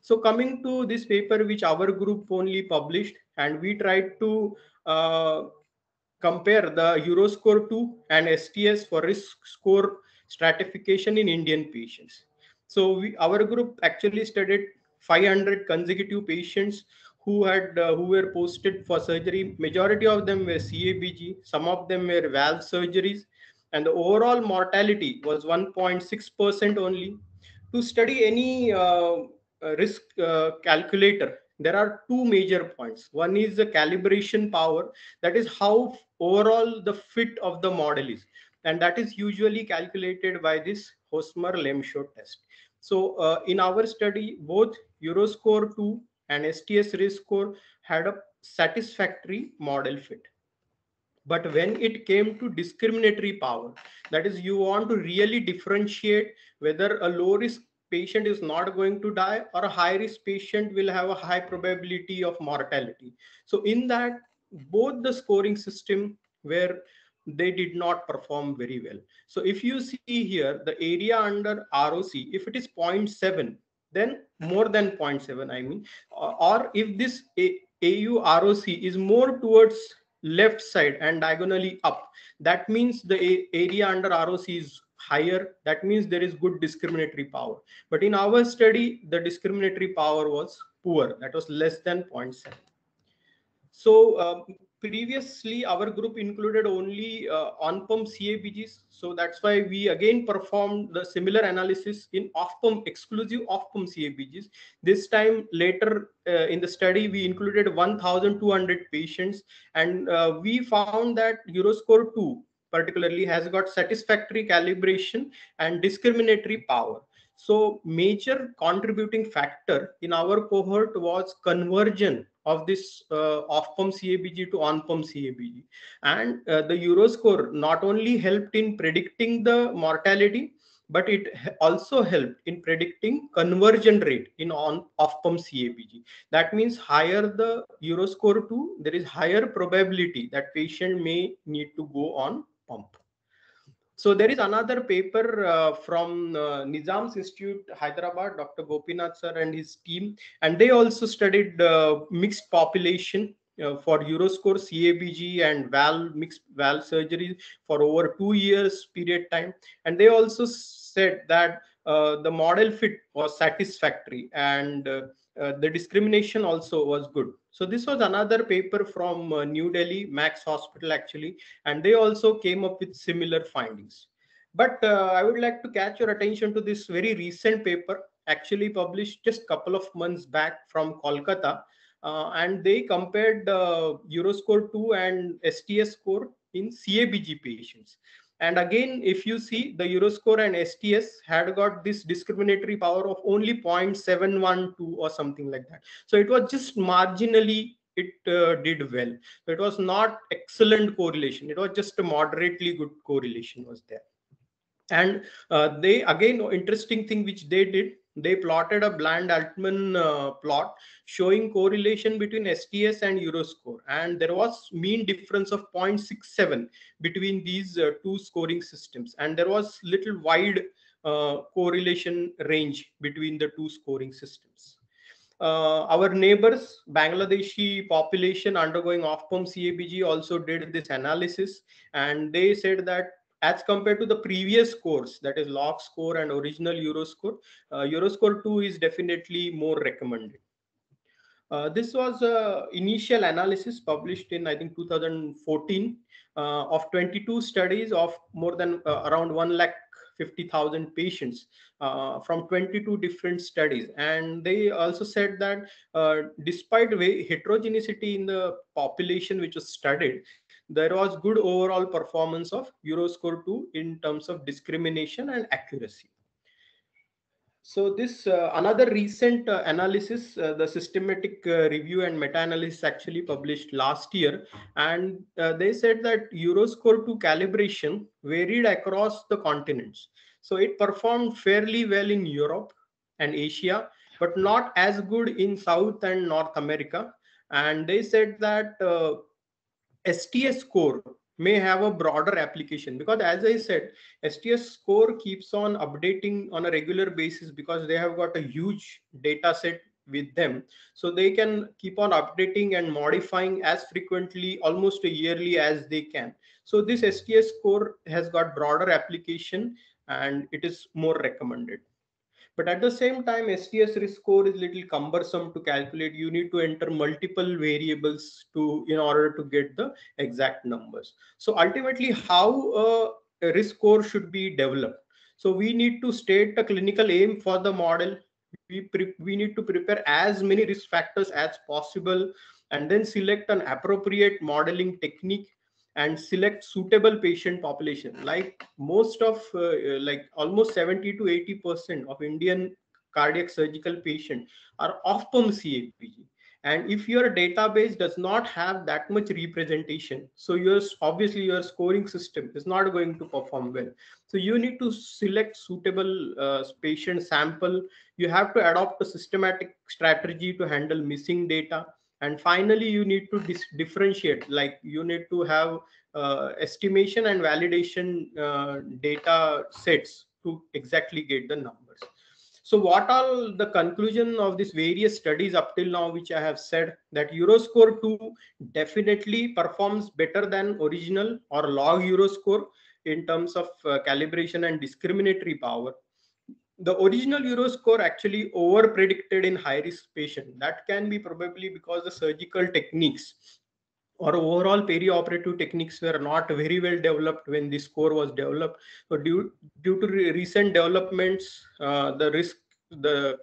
[SPEAKER 8] So coming to this paper, which our group only published, and we tried to uh, compare the Euroscore 2 and STS for risk score stratification in Indian patients. So we, our group actually studied 500 consecutive patients who had uh, who were posted for surgery. Majority of them were CABG. Some of them were valve surgeries, and the overall mortality was 1.6 percent only. To study any uh, risk uh, calculator, there are two major points. One is the calibration power, that is how overall the fit of the model is. And that is usually calculated by this Hosmer-Lemeshow test. So uh, in our study, both Euroscore 2 and STS risk score had a satisfactory model fit. But when it came to discriminatory power, that is, you want to really differentiate whether a low risk patient is not going to die or a high risk patient will have a high probability of mortality. So in that, both the scoring system where they did not perform very well. So if you see here, the area under ROC, if it is 0.7, then more than 0.7, I mean, uh, or if this AU ROC is more towards left side and diagonally up, that means the area under ROC is higher, that means there is good discriminatory power. But in our study, the discriminatory power was poor, that was less than 0.7. So um, previously our group included only uh, on-pump CABGs. So that's why we again performed the similar analysis in off-pump exclusive off-pump CABGs. This time later uh, in the study, we included 1,200 patients and uh, we found that Euroscore 2 particularly has got satisfactory calibration and discriminatory power. So major contributing factor in our cohort was conversion of this uh, off-pump CABG to on-pump CABG. And uh, the Euroscore not only helped in predicting the mortality, but it also helped in predicting conversion rate in on off-pump CABG. That means higher the Euroscore 2, there is higher probability that patient may need to go on pump. so there is another paper uh, from uh, Nizam's Institute, Hyderabad, Dr. Gopinath sir and his team, and they also studied uh, mixed population uh, for Euroscore, CABG, and valve mixed valve surgery for over two years period time, and they also said that uh, the model fit was satisfactory and uh, the discrimination also was good. So this was another paper from uh, New Delhi, Max Hospital actually, and they also came up with similar findings. But uh, I would like to catch your attention to this very recent paper, actually published just a couple of months back from Kolkata, uh, and they compared uh, Euroscore 2 and STS score in CABG patients. And again, if you see the Euroscore and STS had got this discriminatory power of only 0.712 or something like that. So it was just marginally it uh, did well. It was not excellent correlation. It was just a moderately good correlation was there. And uh, they again interesting thing which they did they plotted a Bland-Altman uh, plot showing correlation between STS and Euroscore. And there was mean difference of 0.67 between these uh, two scoring systems. And there was little wide uh, correlation range between the two scoring systems. Uh, our neighbors, Bangladeshi population undergoing off-pump CABG also did this analysis. And they said that as compared to the previous scores, that is log score and original Euroscore, uh, Euroscore 2 is definitely more recommended. Uh, this was a initial analysis published in, I think, 2014 uh, of 22 studies of more than uh, around 1 lakh 50,000 patients uh, from 22 different studies. And they also said that uh, despite heterogeneity in the population which was studied, there was good overall performance of Euroscore 2 in terms of discrimination and accuracy. So this uh, another recent uh, analysis, uh, the systematic uh, review and meta-analysis actually published last year, and uh, they said that Euroscore 2 calibration varied across the continents. So it performed fairly well in Europe and Asia, but not as good in South and North America. And they said that uh, STS score may have a broader application because as I said, STS score keeps on updating on a regular basis because they have got a huge data set with them. So they can keep on updating and modifying as frequently, almost yearly as they can. So this STS score has got broader application and it is more recommended. But at the same time, STS risk score is little cumbersome to calculate. You need to enter multiple variables to in order to get the exact numbers. So ultimately, how a risk score should be developed. So we need to state a clinical aim for the model. We, we need to prepare as many risk factors as possible and then select an appropriate modeling technique and select suitable patient population like most of uh, like almost 70 to 80 percent of indian cardiac surgical patient are off pump CABG. And if your database does not have that much representation, so your obviously your scoring system is not going to perform well. So you need to select suitable uh, patient sample. You have to adopt a systematic strategy to handle missing data and finally you need to differentiate like you need to have uh, estimation and validation uh, data sets to exactly get the numbers. So what are the conclusion of these various studies up till now which i have said that euroscore 2 definitely performs better than original or log euroscore in terms of uh, calibration and discriminatory power the original Euroscore actually over predicted in high risk patient. That can be probably because the surgical techniques or overall perioperative techniques were not very well developed when this score was developed. So due, due to re recent developments, uh, the risk, the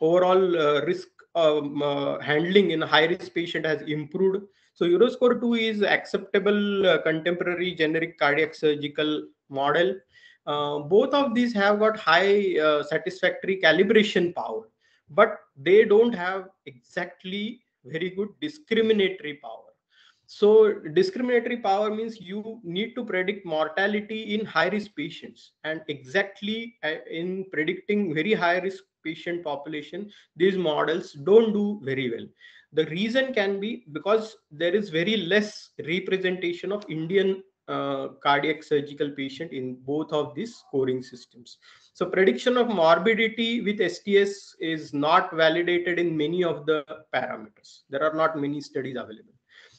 [SPEAKER 8] overall uh, risk um, uh, handling in high risk patient has improved. So Euroscore 2 is acceptable uh, contemporary generic cardiac surgical model uh, both of these have got high uh, satisfactory calibration power, but they don't have exactly very good discriminatory power. So discriminatory power means you need to predict mortality in high risk patients and exactly uh, in predicting very high risk patient population, these models don't do very well. The reason can be because there is very less representation of Indian uh, cardiac surgical patient in both of these scoring systems. So prediction of morbidity with STS is not validated in many of the parameters. There are not many studies available.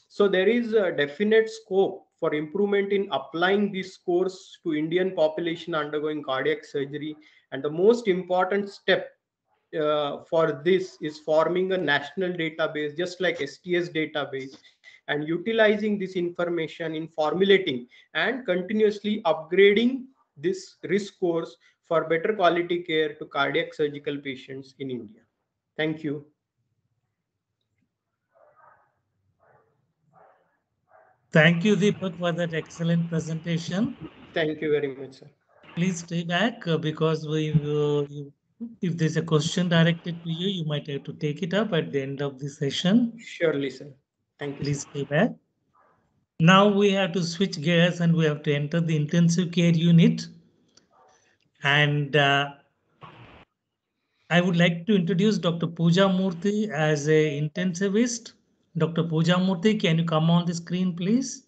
[SPEAKER 8] So there is a definite scope for improvement in applying these scores to Indian population undergoing cardiac surgery. And the most important step uh, for this is forming a national database, just like STS database, and utilizing this information in formulating and continuously upgrading this risk scores for better quality care to cardiac surgical patients in India. Thank you.
[SPEAKER 1] Thank you, Deepak, for that excellent presentation.
[SPEAKER 8] Thank you very much, sir.
[SPEAKER 1] Please stay back uh, because we, uh, if there's a question directed to you, you might have to take it up at the end of the session.
[SPEAKER 8] Surely, sir. Thank you.
[SPEAKER 1] Please stay back. Now we have to switch gears and we have to enter the intensive care unit. And uh, I would like to introduce Dr. Pooja Murthy as a intensivist. Dr. Pooja Murthy, can you come on the screen, please?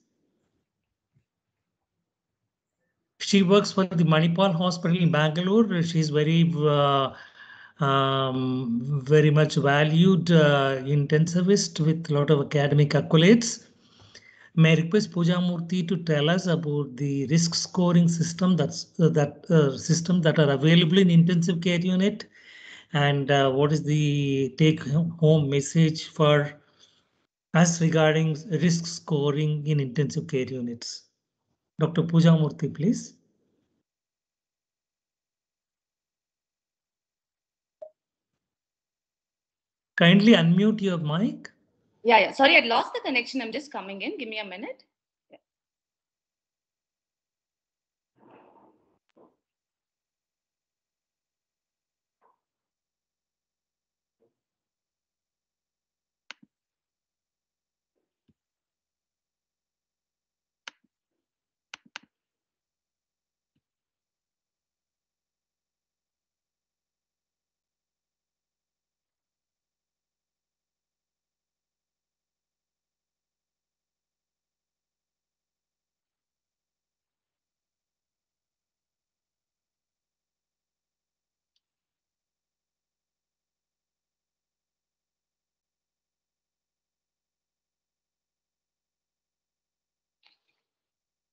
[SPEAKER 1] She works for the Manipal Hospital in Bangalore. She's very, uh, um, very much valued uh, intensivist with a lot of academic accolades. May I request Pooja Murthy to tell us about the risk scoring system that's uh, that uh, system that are available in intensive care unit, and uh, what is the take home message for us regarding risk scoring in intensive care units. Dr. Pooja Murthy, please. Kindly unmute your mic.
[SPEAKER 9] Yeah, yeah. Sorry, I lost the connection. I'm just coming in. Give me a minute.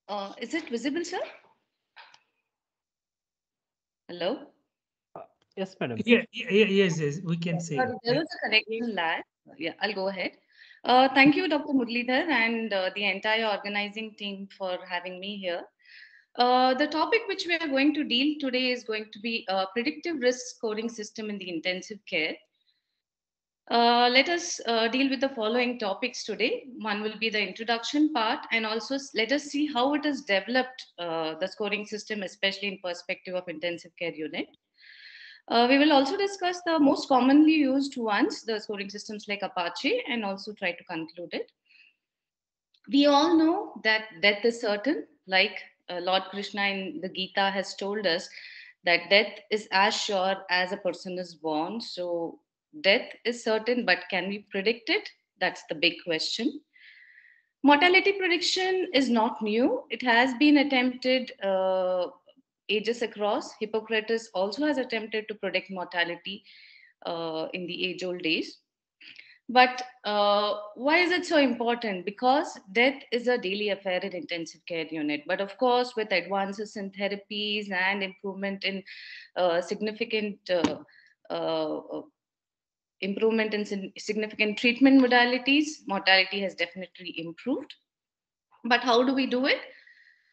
[SPEAKER 9] Uh, is it visible, sir? Hello?
[SPEAKER 10] Yes, madam.
[SPEAKER 1] Yeah, yeah, yeah, yes, yes, we can see.
[SPEAKER 9] Sorry, there was a connection lag. Yeah, I'll go ahead. Uh, thank you, Dr. Murlidhar and uh, the entire organizing team for having me here. Uh, the topic which we are going to deal today is going to be a predictive risk scoring system in the intensive care. Uh, let us uh, deal with the following topics today. One will be the introduction part, and also let us see how it has developed uh, the scoring system, especially in perspective of intensive care unit. Uh, we will also discuss the most commonly used ones, the scoring systems like Apache, and also try to conclude it. We all know that death is certain, like uh, Lord Krishna in the Gita has told us that death is as sure as a person is born. So death is certain, but can we predict it? That's the big question. Mortality prediction is not new. It has been attempted uh, ages across. Hippocrates also has attempted to predict mortality uh, in the age old days. But uh, why is it so important? Because death is a daily affair in intensive care unit. But of course, with advances in therapies and improvement in uh, significant uh, uh, improvement in significant treatment modalities, mortality has definitely improved. But how do we do it?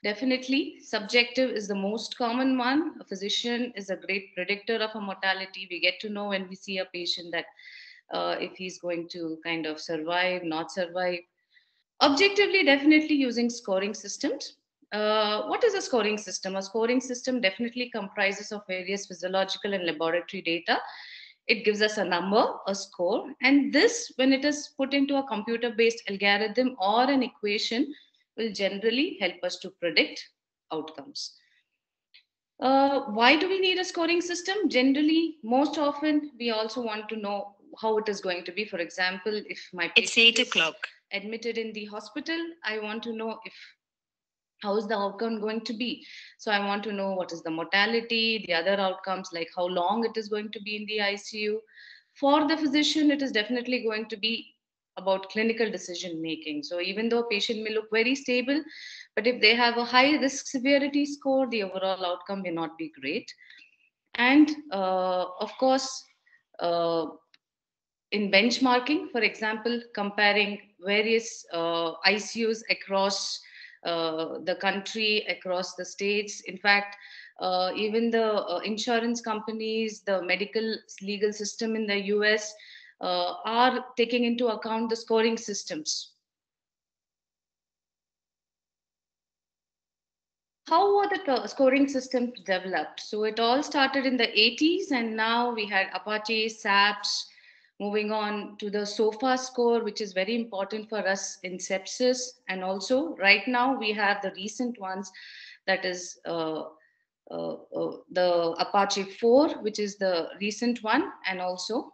[SPEAKER 9] Definitely, subjective is the most common one. A physician is a great predictor of a mortality. We get to know when we see a patient that uh, if he's going to kind of survive, not survive. Objectively, definitely using scoring systems. Uh, what is a scoring system? A scoring system definitely comprises of various physiological and laboratory data. It gives us a number, a score, and this, when it is put into a computer based algorithm or an equation, will generally help us to predict outcomes. Uh, why do we need a scoring system? Generally, most often, we also want to know how it is going to be. For example, if my
[SPEAKER 11] It's eight o'clock.
[SPEAKER 9] admitted in the hospital, I want to know if how is the outcome going to be? So i want to know what is the mortality the other outcomes like how long it is going to be in the icu for the physician it is definitely going to be about clinical decision making. So even though a patient may look very stable but if they have a high risk severity score the overall outcome may not be great. And uh, of course uh, in benchmarking for example comparing various uh, icus across the country, across the states. In fact, uh, even the uh, insurance companies, the medical legal system in the US uh, are taking into account the scoring systems. How were the scoring systems developed? So it all started in the 80s, and now we had Apache, SAPS, Moving on to the SOFA score, which is very important for us in sepsis. And also right now we have the recent ones that is uh, uh, uh, the Apache 4, which is the recent one, and also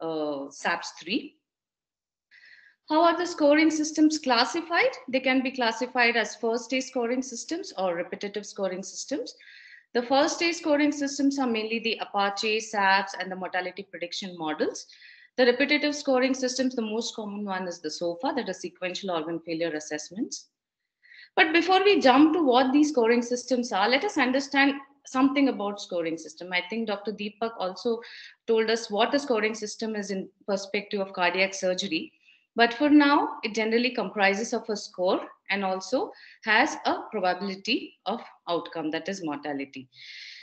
[SPEAKER 9] uh, SAPS 3. How are the scoring systems classified? They can be classified as first day scoring systems or repetitive scoring systems. The first day scoring systems are mainly the Apache, SAPS, and the mortality prediction models. The repetitive scoring systems, the most common one is the SOFA, that is sequential organ failure assessments. But before we jump to what these scoring systems are, let us understand something about scoring system. I think Dr. Deepak also told us what the scoring system is in perspective of cardiac surgery. But for now, it generally comprises of a score and also has a probability of outcome, that is mortality.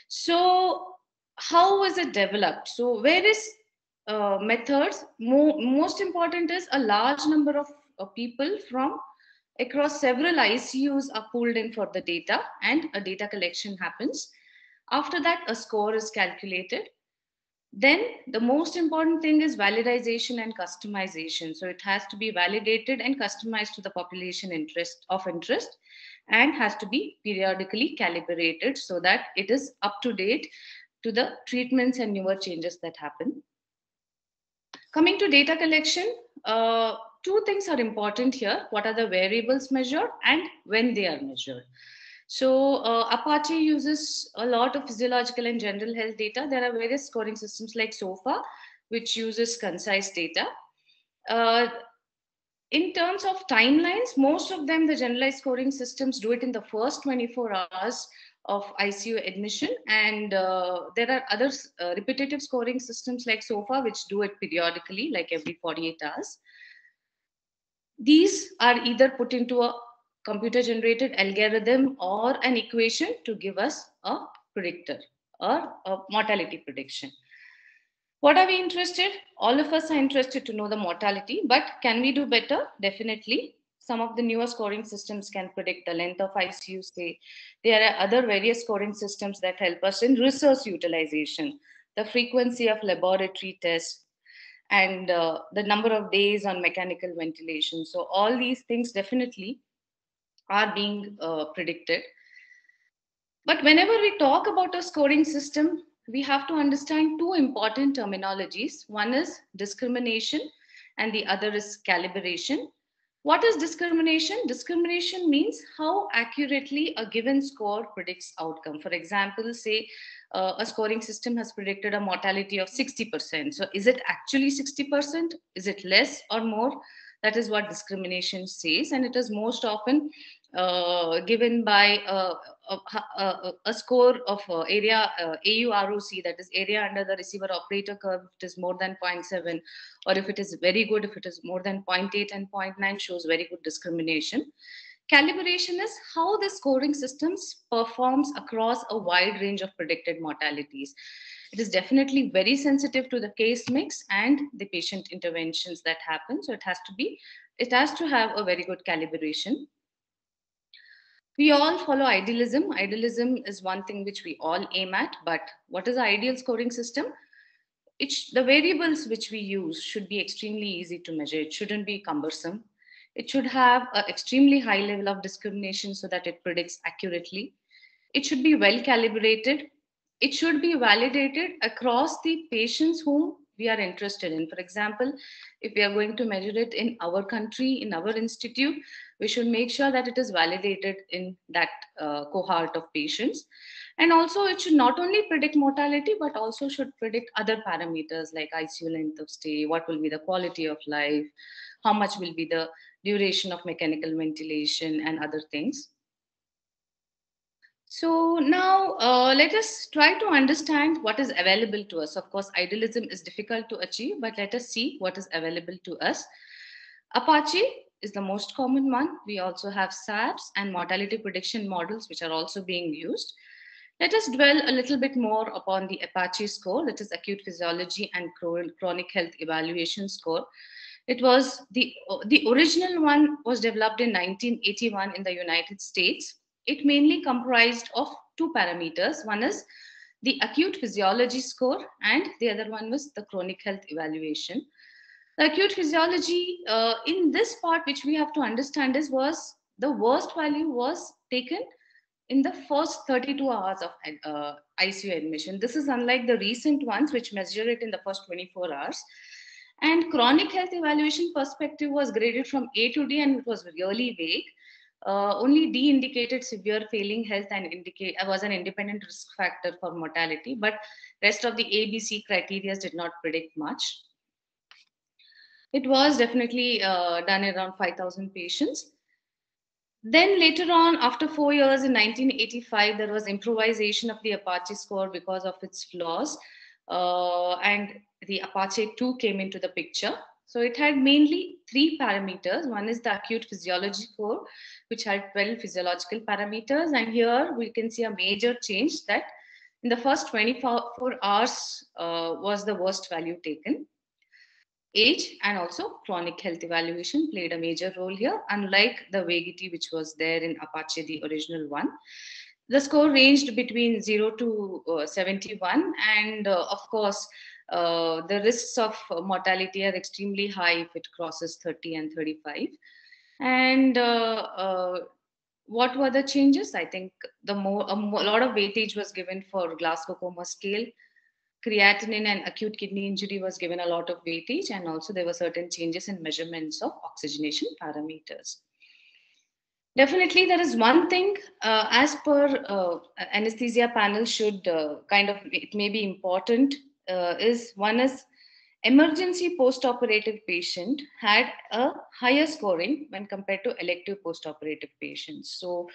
[SPEAKER 9] So how was it developed? So various uh, methods, mo most important is a large number of uh, people from across several ICUs are pulled in for the data and a data collection happens. After that, a score is calculated. Then the most important thing is validation and customization. So it has to be validated and customized to the population interest of interest and has to be periodically calibrated so that it is up to date to the treatments and newer changes that happen. Coming to data collection, uh, two things are important here. What are the variables measured and when they are measured? So uh, Apache uses a lot of physiological and general health data. There are various scoring systems like SOFA, which uses concise data. Uh, in terms of timelines, most of them, the generalized scoring systems do it in the first 24 hours of ICU admission. And uh, there are other uh, repetitive scoring systems like SOFA, which do it periodically, like every 48 hours. These are either put into a computer generated algorithm or an equation to give us a predictor or a mortality prediction. What are we interested? All of us are interested to know the mortality, but can we do better? Definitely some of the newer scoring systems can predict the length of ICU stay. There are other various scoring systems that help us in resource utilization, the frequency of laboratory tests, and uh, the number of days on mechanical ventilation. So all these things definitely are being uh, predicted. But whenever we talk about a scoring system, we have to understand two important terminologies. One is discrimination and the other is calibration. What is discrimination? Discrimination means how accurately a given score predicts outcome. For example, say uh, a scoring system has predicted a mortality of 60%. So is it actually 60%? Is it less or more? That is what discrimination says. And it is most often uh, given by a, a, a, score of uh, area uh, AUROC, that is area under the receiver operator curve, if it is more than 0.7, or if it is very good, if it is more than 0.8 and 0.9, shows very good discrimination. Calibration is how the scoring systems performs across a wide range of predicted mortalities. It is definitely very sensitive to the case mix and the patient interventions that happen. So it has to be, it has to have a very good calibration we all follow idealism. Idealism is one thing which we all aim at, but what is the ideal scoring system? It the variables which we use should be extremely easy to measure. It shouldn't be cumbersome. It should have an extremely high level of discrimination so that it predicts accurately. It should be well calibrated. It should be validated across the patients whom we are interested in. For example, if we are going to measure it in our country, in our institute, we should make sure that it is validated in that uh, cohort of patients. And also it should not only predict mortality, but also should predict other parameters like ICU length of stay, what will be the quality of life, how much will be the duration of mechanical ventilation and other things. So now uh, let us try to understand what is available to us. Of course, idealism is difficult to achieve, but let us see what is available to us. Apache is the most common one. We also have SAPS and mortality prediction models, which are also being used. Let us dwell a little bit more upon the Apache score, that is acute physiology and chronic health evaluation score. It was the, the original one was developed in 1981 in the United States it mainly comprised of two parameters. One is the acute physiology score and the other one was the chronic health evaluation. The acute physiology uh, in this part, which we have to understand is was the worst value was taken in the first 32 hours of uh, ICU admission. This is unlike the recent ones, which measure it in the first 24 hours. And chronic health evaluation perspective was graded from A to D and it was really vague uh, only D indicated severe failing health and indicate was an independent risk factor for mortality, but rest of the ABC criteria did not predict much. It was definitely uh, done around 5,000 patients. Then later on, after four years in 1985, there was improvisation of the Apache score because of its flaws. Uh, and the Apache 2 came into the picture. So it had mainly three parameters. One is the acute physiology score, which had 12 physiological parameters. And here we can see a major change that in the first 24 hours uh, was the worst value taken. Age and also chronic health evaluation played a major role here, unlike the vaguity which was there in Apache, the original one. The score ranged between 0 to uh, 71. And uh, of course, uh, the risks of mortality are extremely high if it crosses 30 and 35. And uh, uh, what were the changes? I think the more a lot of weightage was given for Glasgow Coma Scale. Creatinine and acute kidney injury was given a lot of weightage, and also there were certain changes in measurements of oxygenation parameters. Definitely, there is one thing uh, as per uh, anesthesia panel should uh, kind of it may be important uh, is one is emergency post-operative patient had a higher scoring when compared to elective post-operative patients. So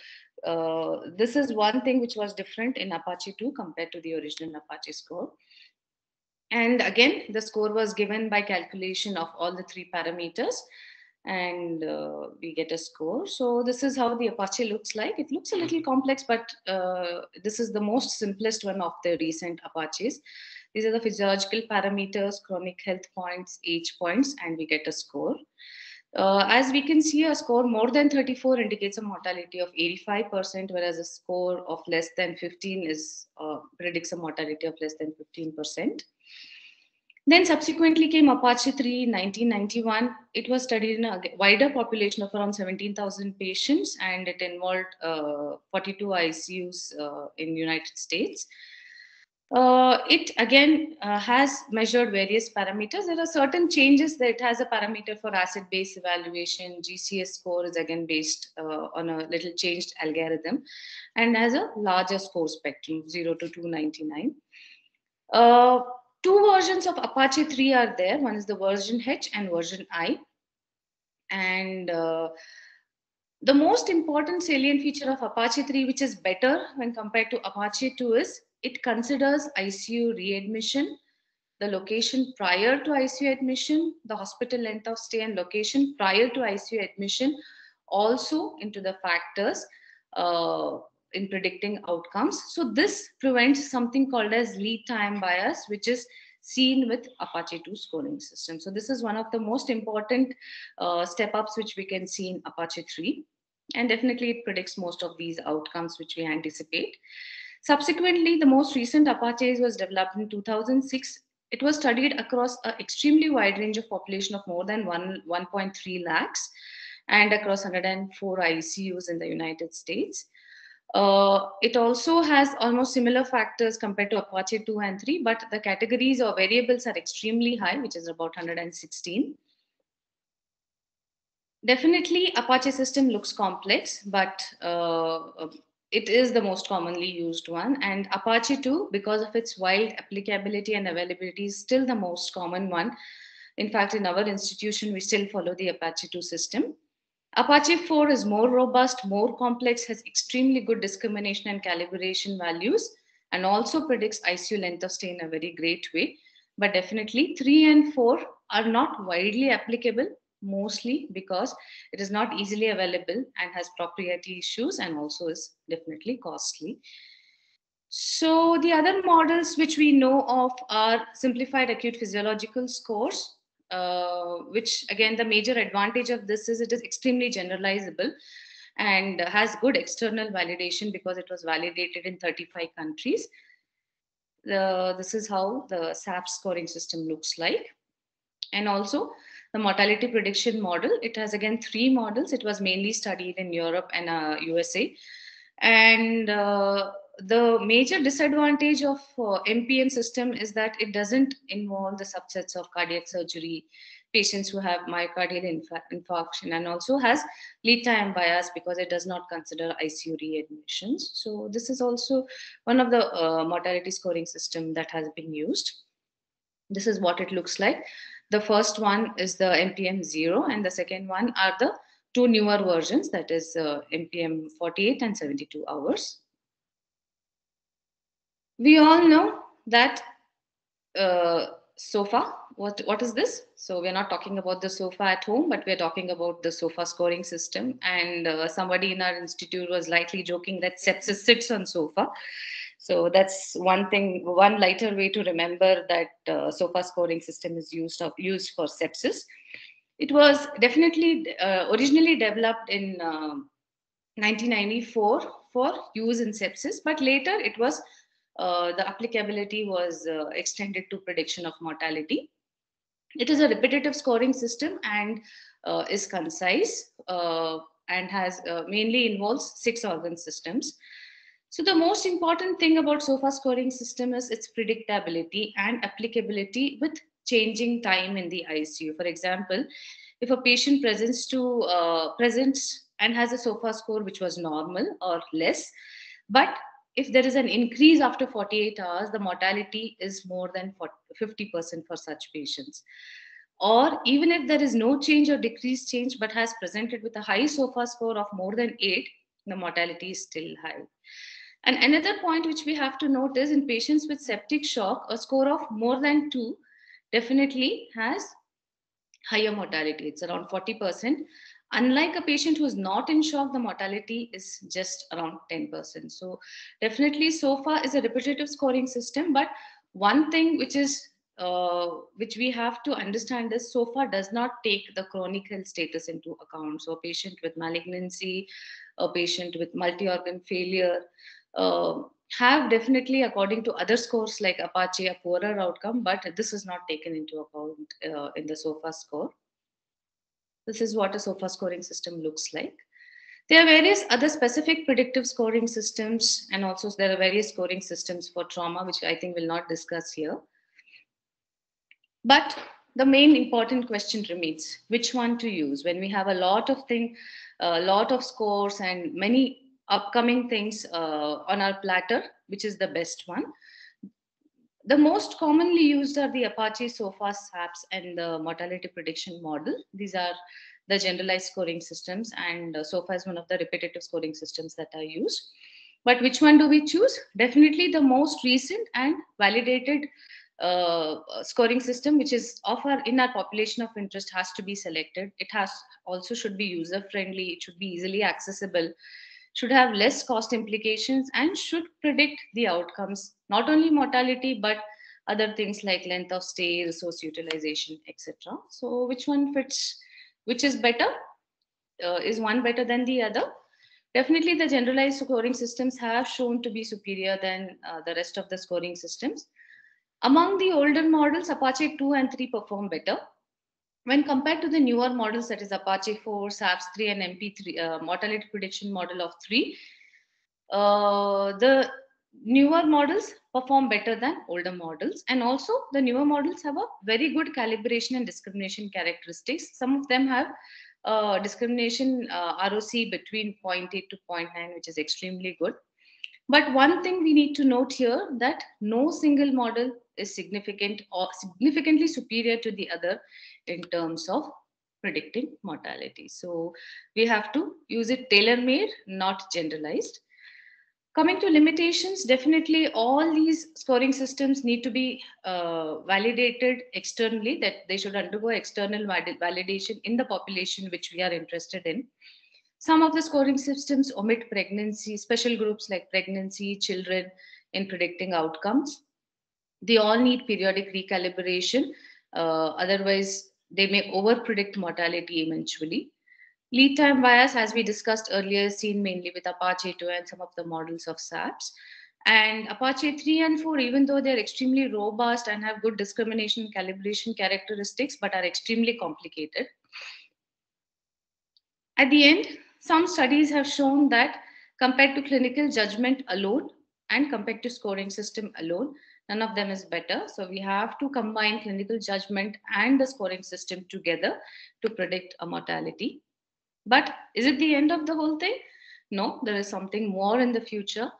[SPEAKER 9] uh, this is one thing which was different in Apache 2 compared to the original Apache score. And again, the score was given by calculation of all the three parameters and uh, we get a score. So this is how the Apache looks like. It looks a little complex, but uh, this is the most simplest one of the recent Apaches. These are the physiological parameters, chronic health points, age points, and we get a score. Uh, as we can see, a score more than 34 indicates a mortality of 85%, whereas a score of less than 15 is uh, predicts a mortality of less than 15%. Then subsequently came Apache 3 in 1991. It was studied in a wider population of around 17,000 patients, and it involved uh, 42 ICUs uh, in United States. Uh, it again uh, has measured various parameters. There are certain changes that it has a parameter for acid base evaluation. GCS score is again based uh, on a little changed algorithm and has a larger score spectrum 0 to 299. Uh, two versions of Apache 3 are there. One is the version H and version I. And uh, the most important salient feature of Apache 3, which is better when compared to Apache 2 is it considers ICU readmission, the location prior to ICU admission, the hospital length of stay and location prior to ICU admission, also into the factors uh, in predicting outcomes. So this prevents something called as lead time bias, which is seen with Apache 2 scoring system. So this is one of the most important uh, step ups which we can see in Apache 3. And definitely it predicts most of these outcomes which we anticipate. Subsequently, the most recent Apache was developed in 2006. It was studied across an extremely wide range of population of more than 1, 1.3 lakhs and across 104 ICUs in the United States. Uh, it also has almost similar factors compared to Apache 2 and 3, but the categories or variables are extremely high, which is about 116. Definitely, Apache system looks complex, but uh, it is the most commonly used one. And Apache 2, because of its wide applicability and availability, is still the most common one. In fact, in our institution, we still follow the Apache 2 system. Apache 4 is more robust, more complex, has extremely good discrimination and calibration values, and also predicts ICU length of stay in a very great way. But definitely 3 and 4 are not widely applicable, mostly because it is not easily available and has proprietary issues and also is definitely costly. So the other models which we know of are simplified acute physiological scores, uh, which again, the major advantage of this is it is extremely generalizable and has good external validation because it was validated in 35 countries. This is how the SAPS scoring system looks like. And also the mortality prediction model, it has again three models. It was mainly studied in Europe and uh, USA. And uh, the major disadvantage of uh, MPM system is that it doesn't involve the subsets of cardiac surgery, patients who have myocardial infa infarction, and also has lead time bias because it does not consider ICU readmissions. So this is also one of the uh, mortality scoring system that has been used. This is what it looks like. The first one is the MPM 0, and the second one are the two newer versions, that is uh, MPM 48 and 72 hours. We all know that uh, SOFA, what, what is this? So we're not talking about the SOFA at home, but we're talking about the SOFA scoring system. And uh, somebody in our institute was lightly joking that sepsis sits on SOFA. So that's one thing, one lighter way to remember that uh, SOFA scoring system is used, of, used for sepsis. It was definitely uh, originally developed in 1994 for use in sepsis, but later it was uh, the applicability was uh, extended to prediction of mortality. It is a repetitive scoring system and uh, is concise and has mainly involves six organ systems. So the most important thing about SOFA scoring system is its predictability and applicability with changing time in the ICU. For example, if a patient presents to uh, presents and has a SOFA score which was normal or less, but if there is an increase after 48 hours, the mortality is more than 50% for such patients. Or even if there is no change or decreased change, but has presented with a high SOFA score of more than 8, the mortality is still high. And another point which we have to note is in patients with septic shock, a score of more than 2 definitely has higher mortality. It's around 40%. Unlike a patient who is not in shock, the mortality is just around 10%. So definitely SOFA is a repetitive scoring system, but one thing which is uh, which we have to understand is SOFA does not take the chronic health status into account. So a patient with malignancy, a patient with multi-organ failure, have definitely, according to other scores like Apache, a poorer outcome, but this is not taken into account uh, in the SOFA score. This is what a SOFA scoring system looks like. There are various other specific predictive scoring systems, and also there are various scoring systems for trauma, which I think we'll not discuss here. But the main important question remains, which one to use? When we have a lot of thing, a lot of scores and many upcoming things uh, on our platter, which is the best one? The most commonly used are the Apache SOFA SAPS and the mortality prediction model. These are the generalized scoring systems and uh, SOFA is one of the repetitive scoring systems that are used. But which one do we choose? Definitely the most recent and validated uh, scoring system, which is of our in our population of interest, has to be selected. It has also should be user friendly. It should be easily accessible should have less cost implications and should predict the outcomes, not only mortality, but other things like length of stay, resource utilization, etc. So which one fits, which is better? Uh, is one better than the other? Definitely the generalized scoring systems have shown to be superior than uh, the rest of the scoring systems. Among the older models, Apache 2 and 3 perform better when compared to the newer models, that is Apache 4, SAPS 3, and MP3, uh, mortality prediction model of 3, uh, the newer models perform better than older models. And also the newer models have a very good calibration and discrimination characteristics. Some of them have uh, discrimination uh, ROC between 0.8 to 0.9, which is extremely good. But one thing we need to note here that no single model is significant or significantly superior to the other in terms of predicting mortality. So we have to use it tailor-made, not generalized. Coming to limitations, definitely all these scoring systems need to be uh, validated externally, that they should undergo external validation in the population which we are interested in. Some of the scoring systems omit pregnancy, special groups like pregnancy, children in predicting outcomes. They all need periodic recalibration. Uh, otherwise, they may overpredict mortality eventually. Lead time bias, as we discussed earlier, is seen mainly with Apache 2 and some of the models of SAPS. And Apache 3 and 4, even though they're extremely robust and have good discrimination calibration characteristics, but are extremely complicated. At the end, some studies have shown that compared to clinical judgment alone and compared to scoring system alone, none of them is better. So we have to combine clinical judgment and the scoring system together to predict a mortality. But is it the end of the whole thing? No, there is something more in the future.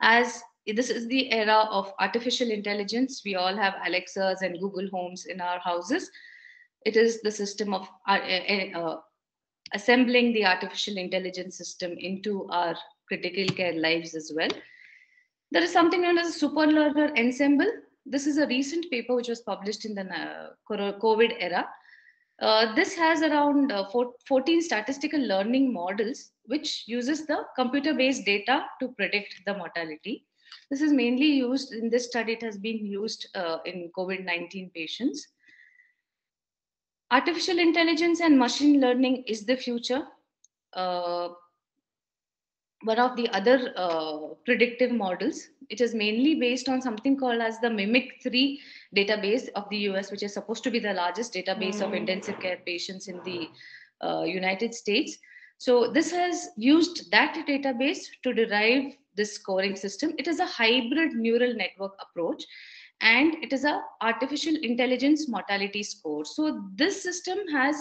[SPEAKER 9] As this is the era of artificial intelligence, we all have Alexas and Google Homes in our houses. It is the system of uh, uh, assembling the artificial intelligence system into our critical care lives as well. There is something known as a super learner ensemble. This is a recent paper which was published in the uh, COVID era. Uh, this has around uh, 14 statistical learning models, which uses the computer-based data to predict the mortality. This is mainly used in this study. It has been used uh, in COVID-19 patients. Artificial intelligence and machine learning is the future. Uh, one of the other uh, predictive models. It is mainly based on something called as the MIMIC3 database of the US, which is supposed to be the largest database mm. of intensive care patients in the uh, United States. So this has used that database to derive this scoring system. It is a hybrid neural network approach and it is a artificial intelligence mortality score. So this system has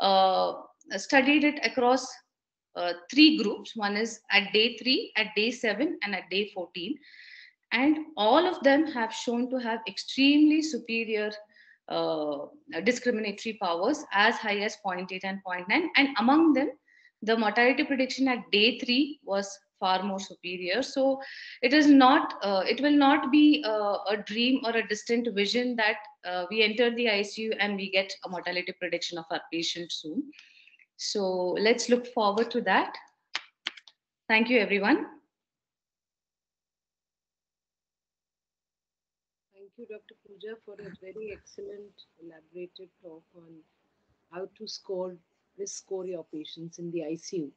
[SPEAKER 9] uh, studied it across uh, three groups. One is at day three, at day seven, and at day 14. And all of them have shown to have extremely superior uh, discriminatory powers as high as 0.8 and 0.9. And among them, the mortality prediction at day three was far more superior. So it is not, uh, it will not be a, a, dream or a distant vision that uh, we enter the ICU and we get a mortality prediction of our patient soon. So let's look forward to that. Thank you, everyone.
[SPEAKER 4] Thank you, Dr. Pooja, for a very excellent elaborated talk on how to score risk score your patients in the ICU.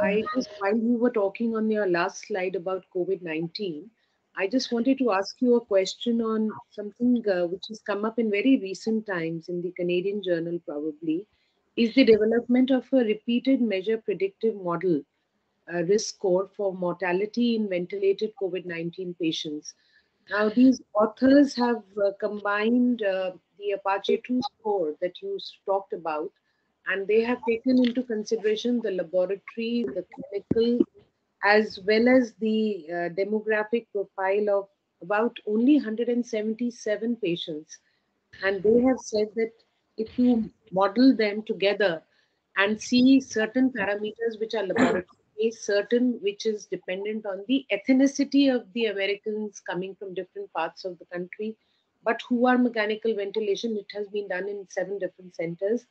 [SPEAKER 4] I just, while you were talking on your last slide about COVID 19, I just wanted to ask you a question on something uh, which has come up in very recent times in the Canadian Journal, probably, is the development of a repeated measure predictive model uh, risk score for mortality in ventilated COVID-19 patients. Now, these authors have uh, combined uh, the Apache 2 score that you talked about, and they have taken into consideration the laboratory, the clinical, as well as the uh, demographic profile of about only 177 patients. And they have said that if you model them together and see certain parameters which are laboratory certain which is dependent on the ethnicity of the Americans coming from different parts of the country, but who are mechanical ventilation. It has been done in seven different centers.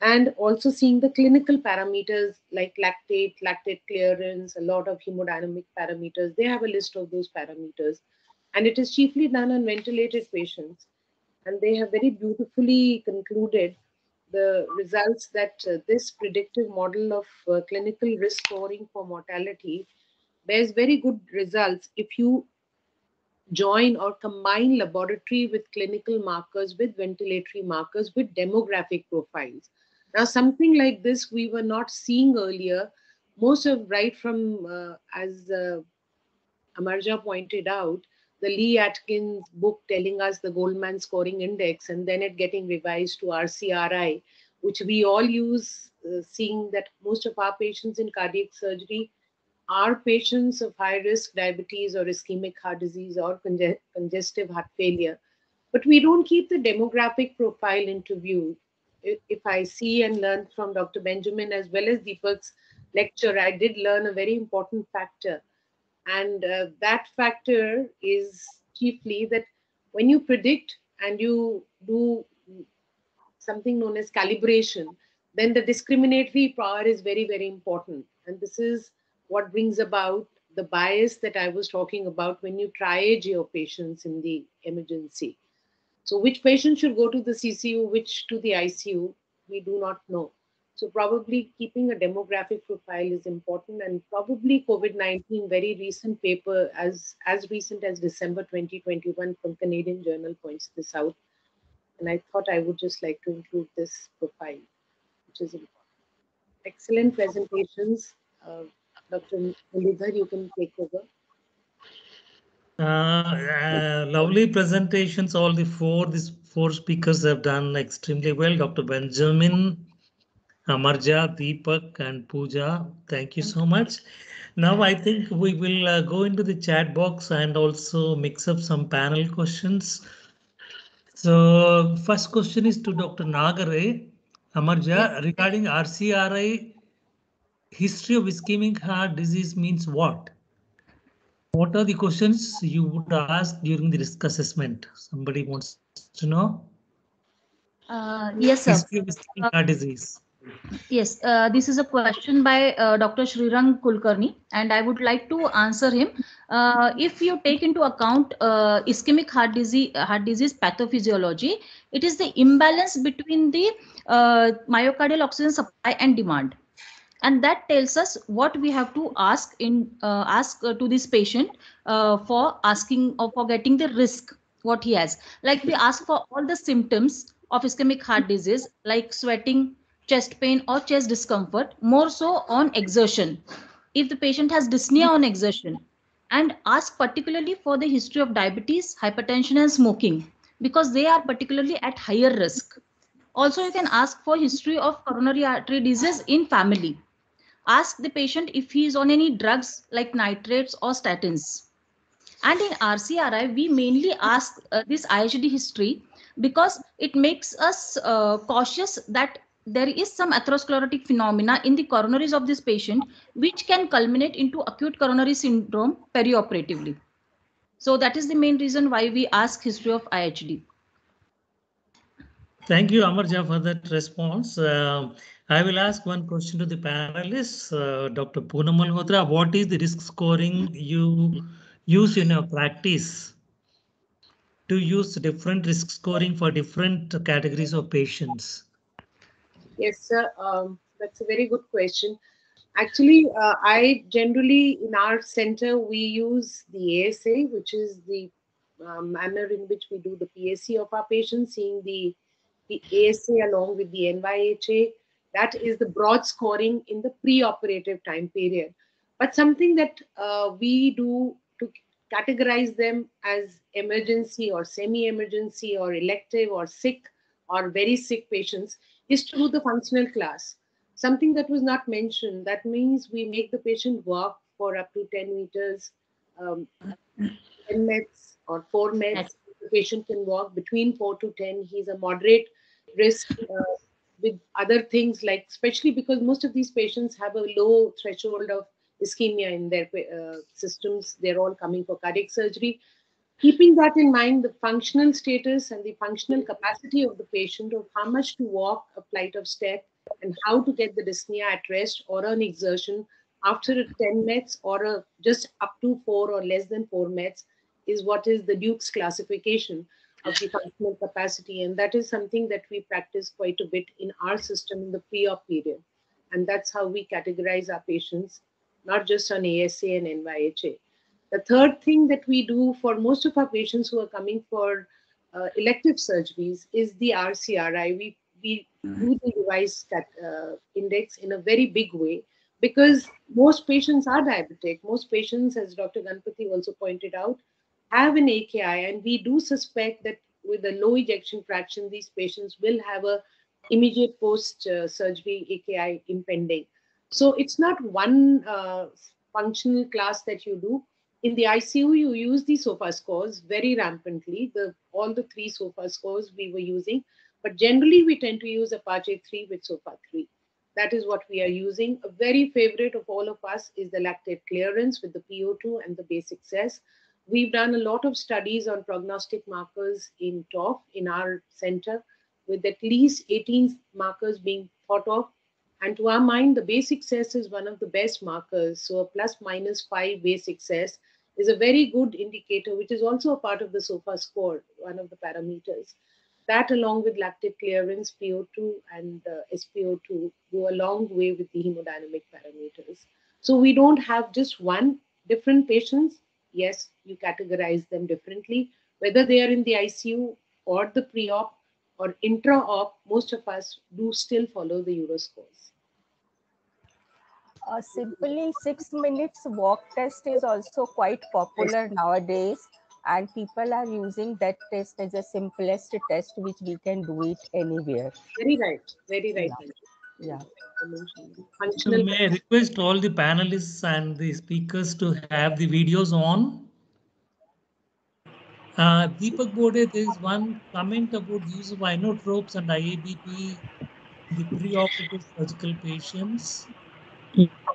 [SPEAKER 4] And also seeing the clinical parameters like lactate, lactate clearance, a lot of hemodynamic parameters. They have a list of those parameters. And it is chiefly done on ventilated patients. And they have very beautifully concluded the results that uh, this predictive model of uh, clinical risk scoring for mortality bears very good results if you join or combine laboratory with clinical markers with ventilatory markers with demographic profiles now something like this we were not seeing earlier most of right from uh, as uh, amarja pointed out the Lee Atkins book telling us the Goldman scoring index and then it getting revised to RCRI, which we all use uh, seeing that most of our patients in cardiac surgery are patients of high risk diabetes or ischemic heart disease or conge- congestive heart failure. But we don't keep the demographic profile into view. If I see and learn from Dr. Benjamin as well as Deepak's lecture, I did learn a very important factor. And uh, that factor is chiefly that when you predict and you do something known as calibration, then the discriminatory power is very, very important. And this is what brings about the bias that I was talking about when you triage your patients in the emergency. So, which patient should go to the CCU, which to the ICU, we do not know. So, probably keeping a demographic profile is important, and probably COVID 19, very recent paper, as, as recent as December 2021 from Canadian Journal, points this out. And I thought I would just like to include this profile, which is important. Excellent presentations. Uh, Dr. Mulidhar, you can take over.
[SPEAKER 1] Uh, uh, lovely presentations. All the four, these four speakers have done extremely well. Dr. Benjamin, Amarja, Deepak, and Pooja. Thank you so much. Now I think we will uh, go into the chat box and also mix up some panel questions. So first question is to Dr. Nagare. Amarja, regarding RCRI, history of ischemic heart disease means what? What are the questions you would ask during the risk assessment? Somebody wants to know?
[SPEAKER 5] Uh, yes, sir.
[SPEAKER 1] History of ischemic heart disease.
[SPEAKER 5] Yes, uh, this is a question by uh, Dr. Srirang Kulkarni, and I would like to answer him. Uh, if you take into account uh, ischemic heart disease, heart disease pathophysiology, it is the imbalance between the uh, myocardial oxygen supply and demand, and that tells us what we have to ask in uh, ask uh, to this patient uh, for asking or for getting the risk what he has. Like we ask for all the symptoms of ischemic heart disease, like sweating chest pain or chest discomfort more so on exertion. If the patient has dyspnea on exertion and ask particularly for the history of diabetes hypertension and smoking because they are particularly at higher risk. Also you can ask for history of coronary artery disease in family ask the patient if he is on any drugs like nitrates or statins. And in rcri we mainly ask uh, this ihd history because it makes us uh, cautious that there is some atherosclerotic phenomena in the coronaries of this patient which can culminate into acute coronary syndrome perioperatively. So that is the main reason why we ask history of ihd
[SPEAKER 1] Thank you, Amarja, for that response. Uh, I will ask one question to the panelists. Uh, Dr. Poonam Malhotra, what is the risk scoring you use in your practice to use different risk scoring for different categories of patients?
[SPEAKER 4] Yes, sir. Um, that's a very good question. Actually, uh, I generally in our center we use the ASA, which is the uh, manner in which we do the PAC of our patients, seeing the the ASA along with the NYHA. That is the broad scoring in the pre-operative time period. But something that uh, we do to categorize them as emergency or semi-emergency or elective or sick or very sick patients is to do the functional class. Something that was not mentioned. That means we make the patient walk for up to 10 meters, um, 10 mets or 4 mets. The patient can walk between 4 to 10. He's a moderate risk uh, with other things like, especially because most of these patients have a low threshold of ischemia in their uh, systems. They're all coming for cardiac surgery. Keeping that in mind, the functional status and the functional capacity of the patient of how much to walk a flight of step and how to get the dyspnea at rest or an exertion after 10 mets or a just up to four or less than four mets is what is the Duke's classification of the functional capacity. And that is something that we practice quite a bit in our system in the pre-op period. And that's how we categorize our patients, not just on ASA and NYHA. The third thing that we do for most of our patients who are coming for uh, elective surgeries is the RCRI. We, we do the device uh, index in a very big way because most patients are diabetic. Most patients, as Dr. Ganpati also pointed out, have an AKI, and we do suspect that with a low ejection fraction, these patients will have a immediate post uh, surgery AKI impending. So it's not one uh, functional class that you do. In the ICU, you use the SOFA scores very rampantly. The all the three SOFA scores we were using, but generally we tend to use Apache 3 with SOFA 3. That is what we are using. A very favorite of all of us is the lactate clearance with the PO2 and the base excess. We've done a lot of studies on prognostic markers in TOF in our center with at least 18 markers being thought of. And to our mind, the base excess is one of the best markers. So a plus minus five base excess is a very good indicator, which is also a part of the SOFA score, one of the parameters. That along with lactate clearance, PO2 and uh, SPO2 go a long way with the hemodynamic parameters. So we don't have just one different patients. Yes, you categorize them differently, whether they are in the ICU or the pre-op or intra-op, most of us do still follow the Euroscores.
[SPEAKER 2] Uh, simply six minutes walk test is also quite popular nowadays and people are using that test as the simplest test which we can do it anywhere.
[SPEAKER 4] Very right, very right.
[SPEAKER 2] Yeah.
[SPEAKER 1] So may I request all the panelists and the speakers to have the videos on? Uh, Deepak Borde, there is one comment about use of inotropes and IABP in the preoperative surgical patients.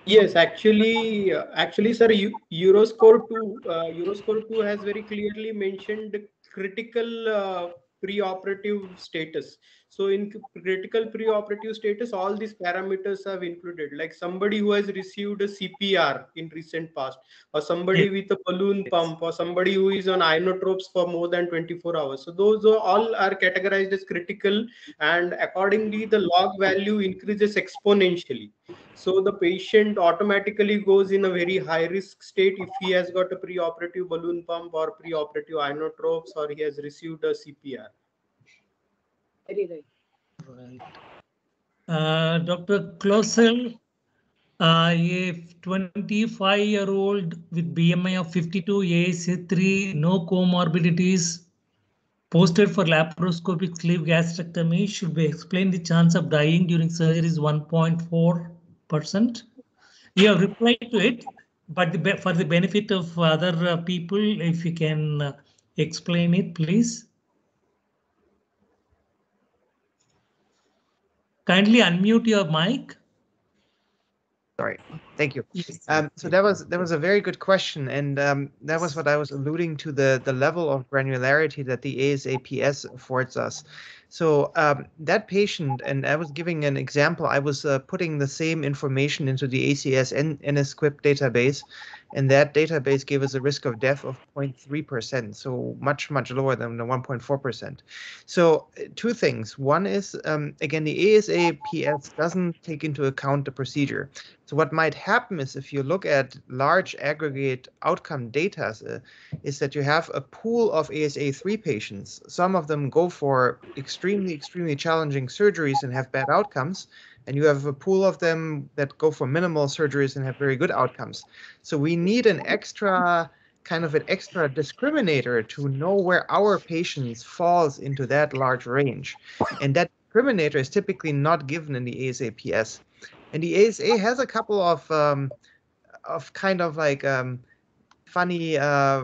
[SPEAKER 8] Yes, actually, uh, actually, sir, Eu- Euroscore two, uh, Euroscore two has very clearly mentioned critical uh, preoperative status. So in critical preoperative status, all these parameters have included, like somebody who has received a CPR in recent past, or somebody with a balloon pump, or somebody who is on inotropes for more than 24 hours. So those are all are categorized as critical, and accordingly, the log value increases exponentially. So the patient automatically goes in a very high risk state if he has got a preoperative balloon pump or preoperative inotropes or he has received a CPR.
[SPEAKER 4] Right.
[SPEAKER 1] Uh, Dr. Kloesel, uh, a 25 year old with BMI of 52, ASA3, no comorbidities, posted for laparoscopic sleeve gastrectomy, should we explain the chance of dying during surgery is 1.4%? You have replied to it, but the, for the benefit of other uh, people, if you can uh, explain it, please. Kindly unmute your mic.
[SPEAKER 3] Sorry. Thank you. Um, so that was that was a very good question, and um, that was what I was alluding to the the level of granularity that the ASAPS affords us. So um, that patient, and I was giving an example. I was uh, putting the same information into the ACS N- NSQIP database, and that database gave us a risk of death of 0.3%, so much much lower than the 1.4%. So uh, two things. One is um, again the ASAPS doesn't take into account the procedure. So what might happen is if you look at large aggregate outcome data, uh, is that you have a pool of ASA3 patients. Some of them go for extremely, extremely challenging surgeries and have bad outcomes. And you have a pool of them that go for minimal surgeries and have very good outcomes. So we need an extra kind of an extra discriminator to know where our patients falls into that large range. And that discriminator is typically not given in the ASAPS. And the ASA has a couple of um, of kind of like um, funny uh,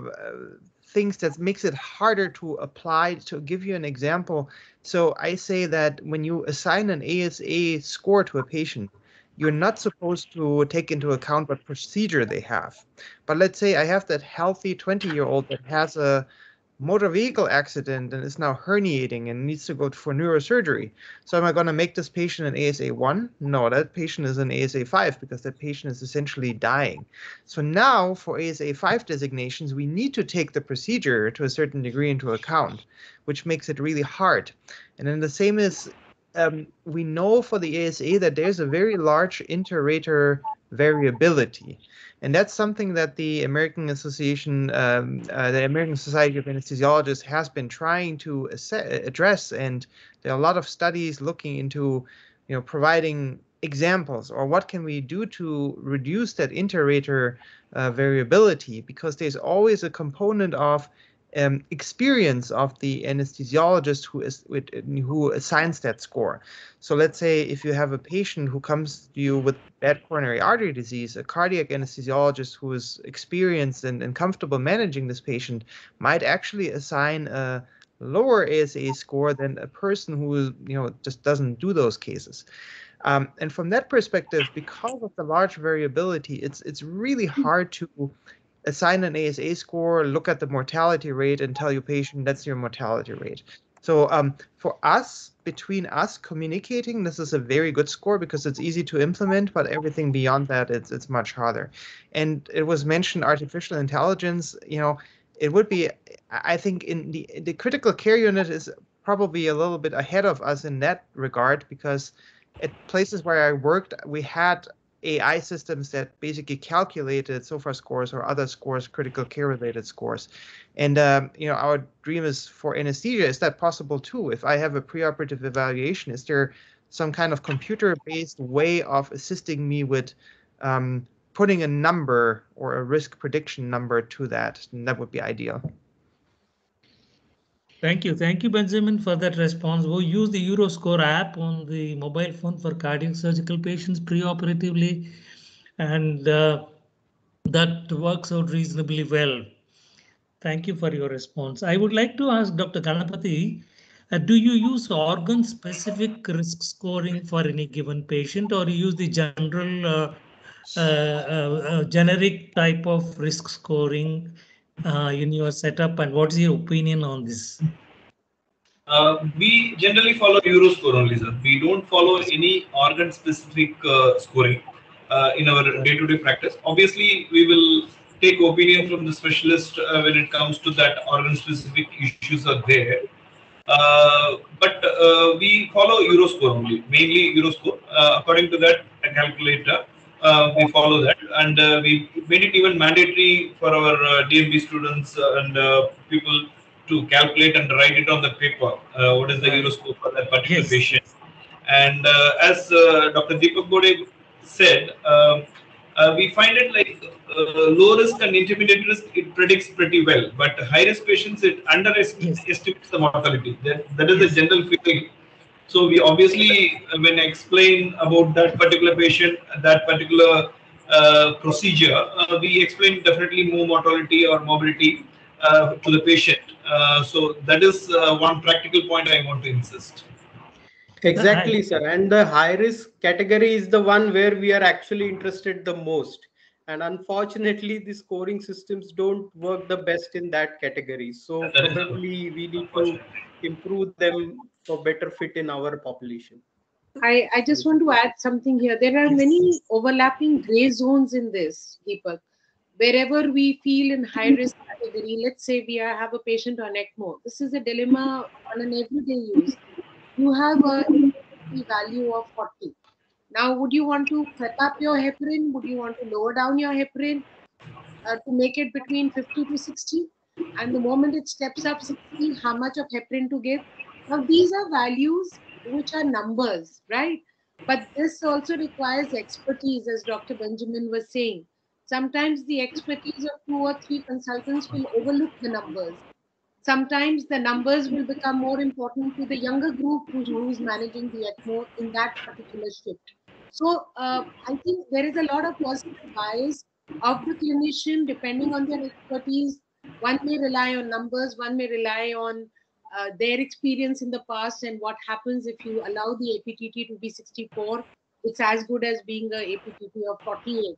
[SPEAKER 3] things that makes it harder to apply. To give you an example, so I say that when you assign an ASA score to a patient, you're not supposed to take into account what procedure they have. But let's say I have that healthy 20 year old that has a motor vehicle accident and is now herniating and needs to go for neurosurgery. So am I going to make this patient an ASA 1? No, that patient is an ASA 5 because that patient is essentially dying. So now for ASA 5 designations, we need to take the procedure to a certain degree into account, which makes it really hard. And then the same is um, we know for the ASA that there's a very large inter-rater variability. And that's something that the American Association, um, uh, the American Society of Anesthesiologists has been trying to address. And there are a lot of studies looking into, you know, providing examples or what can we do to reduce that inter-rater uh, variability because there's always a component of um, experience of the anesthesiologist who is who assigns that score. So let's say if you have a patient who comes to you with bad coronary artery disease, a cardiac anesthesiologist who is experienced and, and comfortable managing this patient might actually assign a lower ASA score than a person who you know just doesn't do those cases. Um, and from that perspective, because of the large variability, it's it's really hard to assign an ASA score, look at the mortality rate, and tell your patient that's your mortality rate. So um, for us, between us communicating, this is a very good score because it's easy to implement, but everything beyond that, it's it's much harder. And it was mentioned artificial intelligence. You know, it would be, I think, in the the critical care unit is probably a little bit ahead of us in that regard because at places where I worked, we had AI systems that basically calculated SOFA scores or other scores, critical care related scores. And, um, you know, our dream is for anesthesia. Is that possible too? If I have a preoperative evaluation, is there some kind of computer based way of assisting me with um, putting a number or a risk prediction number to that? And that would be ideal.
[SPEAKER 1] Thank you. Thank you, Benjamin, for that response. We use the Euroscore app on the mobile phone for cardiac surgical patients preoperatively, and uh, that works out reasonably well. Thank you for your response. I would like to ask Dr. Ganapathy, uh, do you use organ-specific risk scoring for any given patient or you use the general uh, uh, uh generic type of risk scoring uh, in your setup and what's your opinion on this?
[SPEAKER 7] Uh, we generally follow Euroscore only, sir. We don't follow any organ-specific uh, scoring uh, in our day-to-day practice. Obviously, we will take opinion from the specialist uh, when it comes to that organ-specific issues are there. Uh, but we follow Euroscore only, mainly Euroscore. according to that, calculator uh, we follow that and uh, we made it even mandatory for our uh, DNB students uh, and uh, people to calculate and write it on the paper uh, what is the euroscore for that particular yes. patient and as Dr. Deepak Borde said um, we find it like low risk and intermediate risk it predicts pretty well but high risk patients it underestimates yes. the mortality that, that is yes. the general feeling so we obviously, when I explain about that particular patient, that particular uh, procedure, uh, we explain definitely more mortality or morbidity uh, to the patient. Uh, so that is uh, one practical point I want to insist.
[SPEAKER 8] Exactly, sir. And the high risk category is the one where we are actually interested the most. And unfortunately, the scoring systems don't work the best in that category. So probably we need to improve them for better fit in our population.
[SPEAKER 4] I, I just want to add something here. There are many overlapping gray zones in this, Deepak. Wherever we feel in high risk category, let's say we are, have a patient on ECMO. This is a dilemma on an everyday use. You have a value of 40. Now, would you want to set up your heparin? Would you want to lower down your heparin uh, to make it between 50 to 60? And the moment it steps up 60, how much of heparin to give? Now, these are values which are numbers, right? But this also requires expertise, as Dr. Benjamin was saying. Sometimes the expertise of two or three consultants will overlook the numbers. Sometimes the numbers will become more important to the younger group who's, managing the ECMO in that particular shift. So uh, I think there is a lot of positive bias of the clinician depending on their expertise. One may rely on numbers, one may rely on uh, their experience in the past and what happens if you allow the APTT to be 64. It's as good as being a APTT of 48.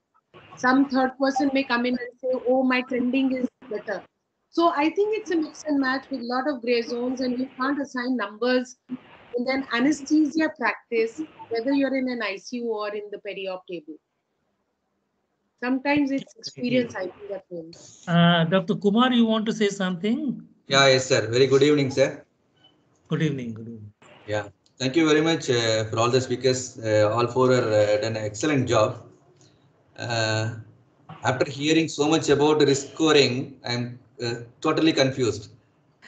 [SPEAKER 4] Some third person may come in and say, oh, my trending is better. So I think it's a mix and match with a lot of gray zones and you can't assign numbers in an anesthesia practice, whether you're in an ICU or in the peri-op table. Sometimes it's experience, I think, that wins.
[SPEAKER 1] Uh, Dr. Kumar, you want to say something?
[SPEAKER 11] Yeah, yes, sir. Very good evening, sir.
[SPEAKER 1] Good evening. Good evening.
[SPEAKER 11] Yeah, thank you very much uh, for all the speakers. Uh, all four are uh, done an excellent job. Uh, after hearing so much about risk scoring, I'm uh, totally confused.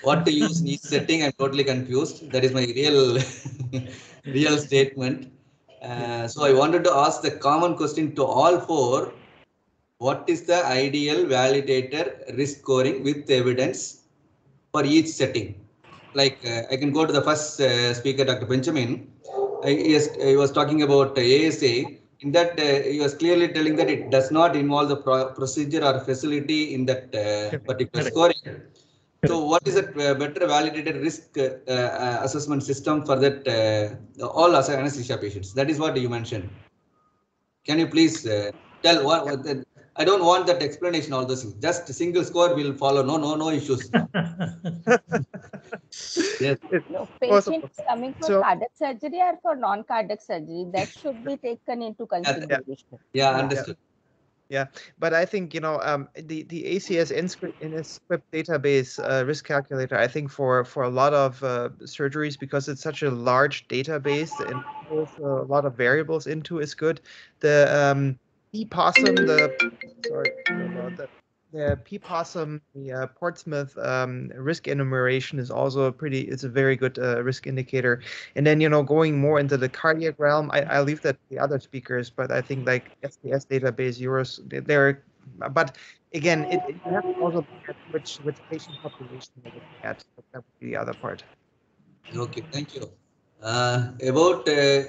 [SPEAKER 11] What to use in each setting, I'm totally confused. That is my real, real statement. Uh, so I wanted to ask the common question to all four. What is the ideal validator risk scoring with evidence for each setting. Like uh, I can go to the first uh, speaker, Dr. Benjamin. He, was talking about ASA. In that, uh, he was clearly telling that it does not involve the pro procedure or facility in that uh, particular scoring. So, what is a uh, better validated risk assessment system for that uh, all anesthesia patients? That is what you mentioned. Can you please uh, tell what, what the, I don't want that explanation, all those things. Just single score will follow. No, no, no issues. yes.
[SPEAKER 2] No,
[SPEAKER 3] possible.
[SPEAKER 2] patients coming for
[SPEAKER 3] So-
[SPEAKER 2] cardiac surgery or for non-cardiac surgery, that should be taken into consideration.
[SPEAKER 11] Yeah, understood.
[SPEAKER 3] Yeah, but I think you know um, the the ACS NSQIP NSQIP database uh, risk calculator. I think for for a lot of uh, surgeries because it's such a large database and pulls a lot of variables into is good. The um, P-POSSUM, the sorry about that. The P-POSSUM, the uh, Portsmouth um, risk enumeration is also a pretty. It's a very good uh, risk indicator. And then you know going more into the cardiac realm, I, I leave that to the other speakers. But I think like STS database, they- they're. But again, it, it- you have to also look at which which patient population you're looking at. That would be the other part.
[SPEAKER 11] Okay, thank you. Uh, about uh,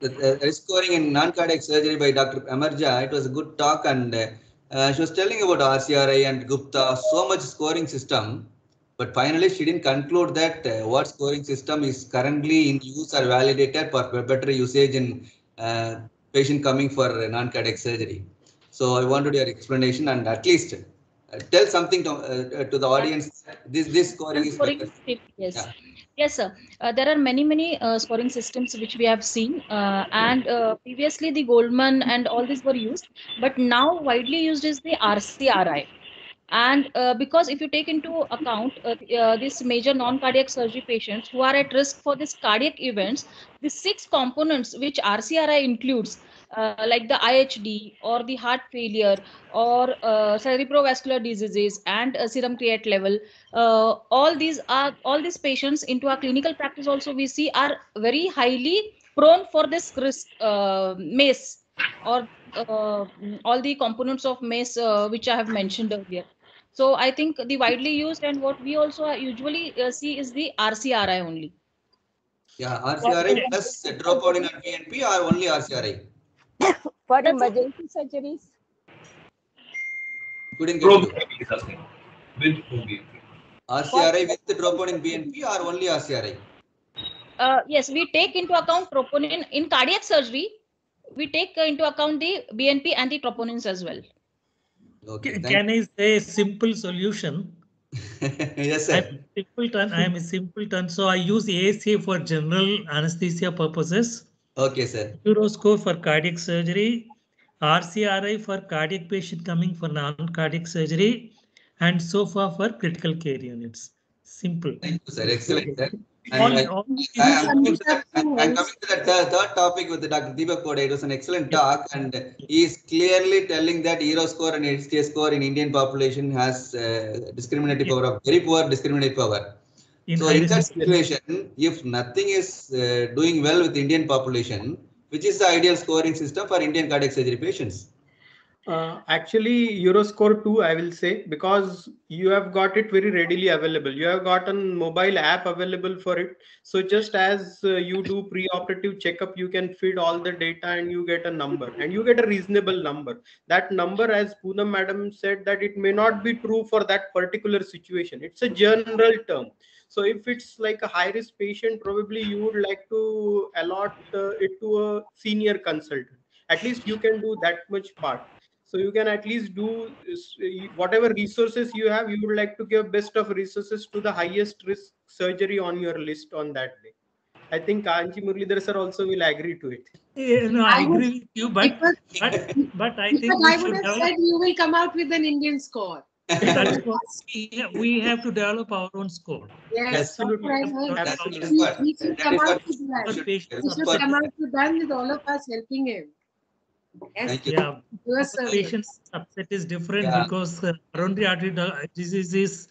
[SPEAKER 11] the uh, risk scoring in non-cardiac surgery by Dr. Amarja, it was a good talk and uh, uh, she was telling about RCRI and Gupta, so much scoring system, but finally she didn't conclude that uh, what scoring system is currently in use or validated for better usage in uh, patient coming for uh, non-cardiac surgery. So I wanted your explanation and at least uh, tell something to, uh, to the audience. This this scoring is
[SPEAKER 5] Scoring
[SPEAKER 11] better.
[SPEAKER 5] system, Yes.
[SPEAKER 11] Yeah.
[SPEAKER 5] Yes, sir. Uh, there are many, many uh, scoring systems which we have seen, uh, and uh, previously the Goldman and all these were used, but now widely used is the RCRI. And uh, because if you take into account uh, this major non-cardiac surgery patients who are at risk for this cardiac events, the six components which RCRI includes, uh, like the IHD or the heart failure or uh, cerebrovascular diseases and uh, serum create level, uh, all these are all these patients into our clinical practice also we see are very highly prone for this risk uh, MACE or uh, all the components of MACE which I have mentioned earlier. So I think the widely used and what we also usually see is the RCRI only.
[SPEAKER 11] Yeah, RCRI plus dropout in BNP or only RCRI?
[SPEAKER 2] For emergency surgeries,
[SPEAKER 11] Couldn't get.
[SPEAKER 7] BNP is. With BNP.
[SPEAKER 11] RCRI with the dropout in BNP or only RCRI?
[SPEAKER 5] Uh, yes, we take into account troponin in cardiac surgery. We take uh, into account the BNP and the troponins as well.
[SPEAKER 11] Okay,
[SPEAKER 1] Can I say a simple solution?
[SPEAKER 11] yes, sir.
[SPEAKER 1] I'm simpleton. I am a simpleton. So I use ASA for general anesthesia purposes.
[SPEAKER 11] Okay, sir.
[SPEAKER 1] Euroscore for cardiac surgery, RCRI for cardiac patient coming for non-cardiac surgery, and SOFA for critical care units. Simple.
[SPEAKER 11] Thank you, sir. Excellent, sir.
[SPEAKER 1] All-
[SPEAKER 11] I,
[SPEAKER 1] all
[SPEAKER 11] I, am coming to that, I'm coming to the third, third topic with the Dr. Deepak Koda. It was an excellent talk, and he is clearly telling that Euro score and HTA score in Indian population has uh, discriminative power of very poor discriminative power.
[SPEAKER 1] In
[SPEAKER 11] So in that situation, if nothing is uh, doing well with Indian population, which is the ideal scoring system for Indian cardiac surgery patients?
[SPEAKER 8] Uh, actually, Euroscore 2, I will say, because you have got it very readily available. You have got a mobile app available for it. So just as uh, you do pre-operative checkup, you can feed all the data and you get a number and you get a reasonable number. That number, as Poonam madam said, that it may not be true for that particular situation. It's a general term. So if it's like a high risk patient, probably you would like to allot uh, it to a senior consultant. At least you can do that much part so you can at least do whatever resources you have you would like to give best of resources to the highest risk surgery on your list on that day i think kanchi Muralidhar sir also will agree to it
[SPEAKER 1] Yeah, no, I
[SPEAKER 12] I would-
[SPEAKER 1] agree with you, but, but, but I think
[SPEAKER 12] But I would have
[SPEAKER 1] develop,
[SPEAKER 12] said you will come out with an Indian score.
[SPEAKER 1] That's what we, we have to develop our own score.
[SPEAKER 12] Yes,
[SPEAKER 8] Absolutely.
[SPEAKER 12] that's what I meant.
[SPEAKER 8] Absolutely.
[SPEAKER 12] He, he should come
[SPEAKER 11] is
[SPEAKER 12] out
[SPEAKER 11] what
[SPEAKER 12] with that.
[SPEAKER 1] For patients
[SPEAKER 12] He
[SPEAKER 11] That's
[SPEAKER 12] should come out with that with all of us helping him. Yes,
[SPEAKER 11] Thank you.
[SPEAKER 1] Yeah,
[SPEAKER 12] do a
[SPEAKER 1] patient's subset is different
[SPEAKER 11] Yeah.
[SPEAKER 1] because uh, coronary artery disease is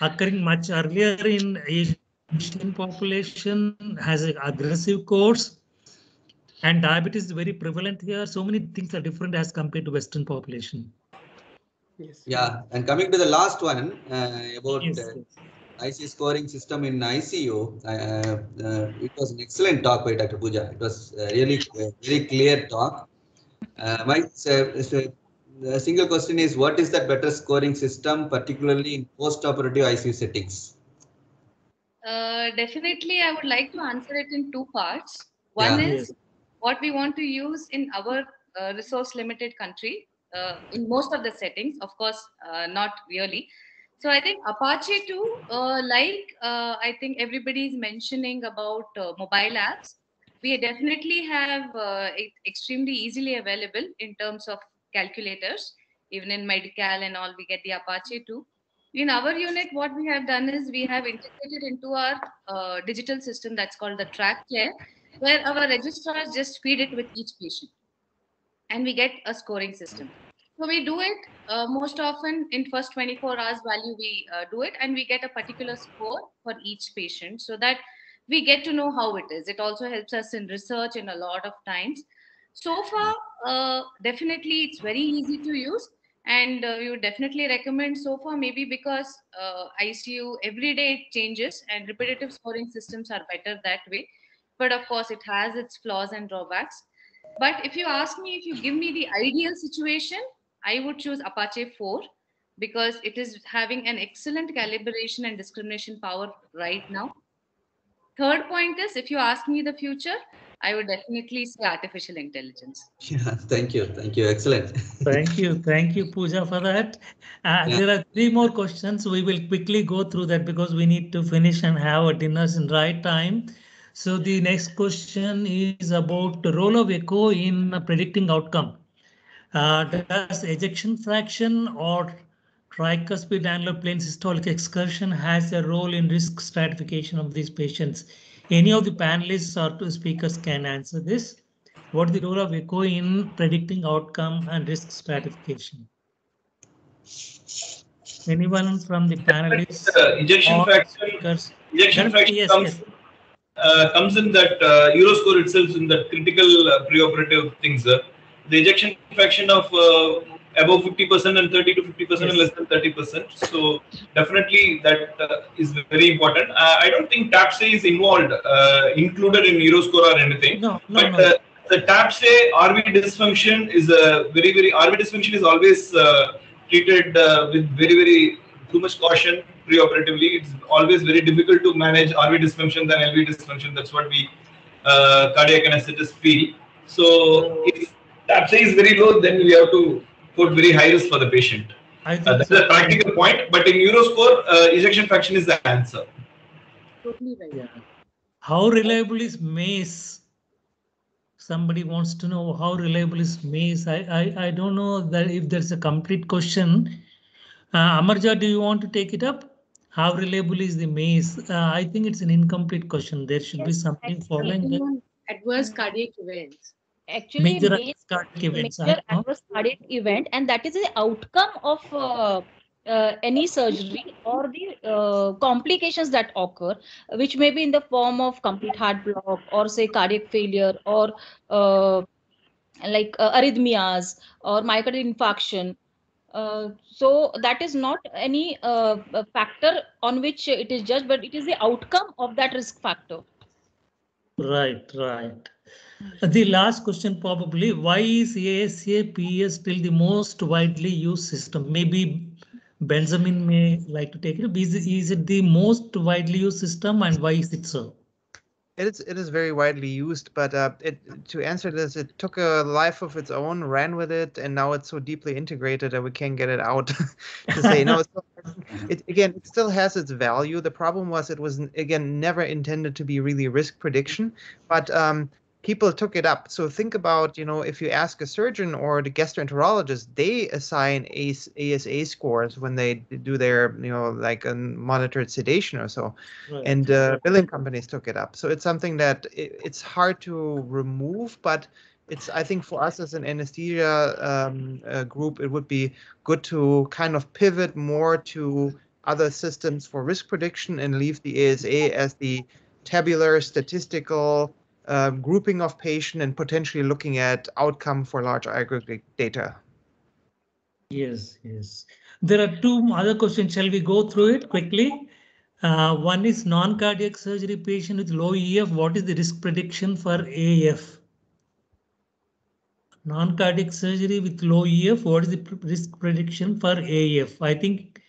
[SPEAKER 1] occurring much earlier in Asian population, has an aggressive course. And diabetes is very prevalent here. So many things are different as compared to Western population.
[SPEAKER 8] Yes
[SPEAKER 11] Yeah, and coming to the last one uh, about
[SPEAKER 1] Yes,
[SPEAKER 11] uh,
[SPEAKER 1] yes.
[SPEAKER 11] IC scoring system in ICU. Uh, uh, it was an excellent talk by Dr. Pooja. It was uh, really uh, very clear talk. Uh, my uh, the single question is, what is that better scoring system, particularly in post-operative ICU settings?
[SPEAKER 9] Uh, definitely, I would like to answer it in two parts. One
[SPEAKER 11] Yeah.
[SPEAKER 9] is what we want to use in our uh, resource-limited country uh, in most of the settings. Of course, uh, not really. So I think Apache 2, uh, like uh, I think everybody is mentioning about uh, mobile apps, we definitely have uh, it extremely easily available in terms of calculators. Even in medical and all, we get the Apache 2 in our unit what we have done is we have integrated into our digital system that's called the TrakCare where our registrars just feed it with each patient and we get a scoring system so we do it uh, most often in first 24 hours value we uh, do it and we get a particular score for each patient so that we get to know how it is. It also helps us in research in a lot of times. So far uh, definitely it's very easy to use and uh, we would definitely recommend so far maybe because uh, icu every day changes and repetitive scoring systems are better that way. But of course it has its flaws and drawbacks. But if you ask me if you give me the ideal situation i would choose apache 4 because it is having an excellent calibration and discrimination power right now third point is if you ask me the future i would definitely say artificial intelligence
[SPEAKER 11] Yeah, thank you, thank you, excellent.
[SPEAKER 1] Thank you, thank you, Pooja, for that. Uh,
[SPEAKER 11] Yeah.
[SPEAKER 1] There are three more questions. We will quickly go through that because we need to finish and have our dinners in right time. So the next question is about the role of echo in predicting outcome. Uh, does ejection fraction or tricuspid annular plane systolic excursion has a role in risk stratification of these patients? Any of the panelists or two speakers can answer this. What is the role of echo in predicting outcome and risk stratification? Anyone from the panelists?
[SPEAKER 7] Uh, ejection fraction,
[SPEAKER 1] speakers?
[SPEAKER 7] ejection fraction
[SPEAKER 1] yes,
[SPEAKER 7] comes,
[SPEAKER 1] yes.
[SPEAKER 7] uh, comes in that uh, Euroscore itself in the critical uh, preoperative things. Uh, the ejection fraction of uh, above 50% and 30 to 50% and less than 30%. So definitely that uh, is very important. Uh, I don't think TAPSE is involved, uh, included in Euroscore or anything.
[SPEAKER 1] No, no,
[SPEAKER 7] but
[SPEAKER 1] no.
[SPEAKER 7] uh, the TAPSE RV dysfunction is a very, very, RV dysfunction is always uh, treated uh, with very, very too much caution preoperatively. It's always very difficult to manage RV dysfunction than LV dysfunction. That's what we uh, cardiac anesthetists feel. So TAPSE is very low, then we have to put very high risk for the patient.
[SPEAKER 1] I
[SPEAKER 7] Uh, that's
[SPEAKER 1] so.
[SPEAKER 7] a practical point, but in Euroscore, uh, ejection fraction is the answer.
[SPEAKER 12] Totally right.
[SPEAKER 1] Yeah. How reliable is MACE? Somebody wants to know how reliable is MACE. I, I, I don't know that if there's a complete question. Uh, Amarja, do you want to take it up? How reliable is the MACE? Uh, I think it's an incomplete question. There should be something following that.
[SPEAKER 12] Adverse cardiac events.
[SPEAKER 5] Actually,
[SPEAKER 1] Major cardiac events. I
[SPEAKER 5] major adverse cardiac event, and that is the outcome of uh, uh, any surgery or the uh, complications that occur, which may be in the form of complete heart block or say cardiac failure or uh, like uh, arrhythmias or myocardial infarction. Uh, so that is not any factor on which it is judged, but it is the outcome of that risk factor.
[SPEAKER 1] Right, right. Uh, The last question probably, why is ASA PS still the most widely used system? Maybe Benjamin may like to take it. Is, it- is it the most widely used system and why is it so?
[SPEAKER 3] It is it is very widely used, but uh, it to answer this, it took a life of its own, ran with it, and now it's so deeply integrated that we can't get it out to say no. So it again, it still has its value. The problem was it was again never intended to be really risk prediction, but um, people took it up. So think about you know if you ask a surgeon or the gastroenterologist, they assign ASA scores when they do their you know like a monitored sedation or so and uh, billing companies took it up. So it's something that i it's hard to remove, but it's I think for us as an anesthesia um, uh, group, it would be good to kind of pivot more to other systems for risk prediction and leave the ASA as the tabular statistical um, grouping of patient and potentially looking at outcome for large aggregate data.
[SPEAKER 1] Yes, yes. There are two other questions. Shall we go through it quickly? Uh, one is non-cardiac surgery patient with low EF. What is the risk prediction for AF? Non-cardiac surgery with low EF. What is the risk prediction for AF? I think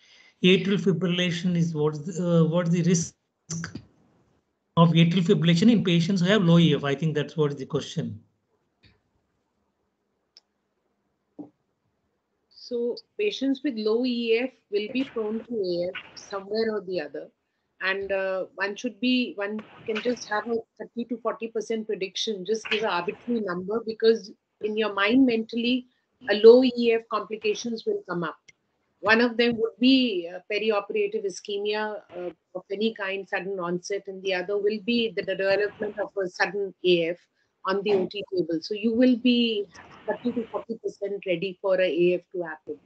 [SPEAKER 1] atrial fibrillation is what's the, uh, what's the risk of atrial fibrillation in patients who have low EF? I think that's what is the question.
[SPEAKER 4] So patients with low EF will be prone to AF somewhere or the other. And uh, one should be, one can just have a 30 to 40% prediction, just give an arbitrary number because in your mind mentally, a low EF complications will come up. One of them would be uh, perioperative ischemia uh, of any kind, sudden onset, and the other will be the development of a sudden AF on the OT table. So you will be 30 to 40% ready for a AF to happen.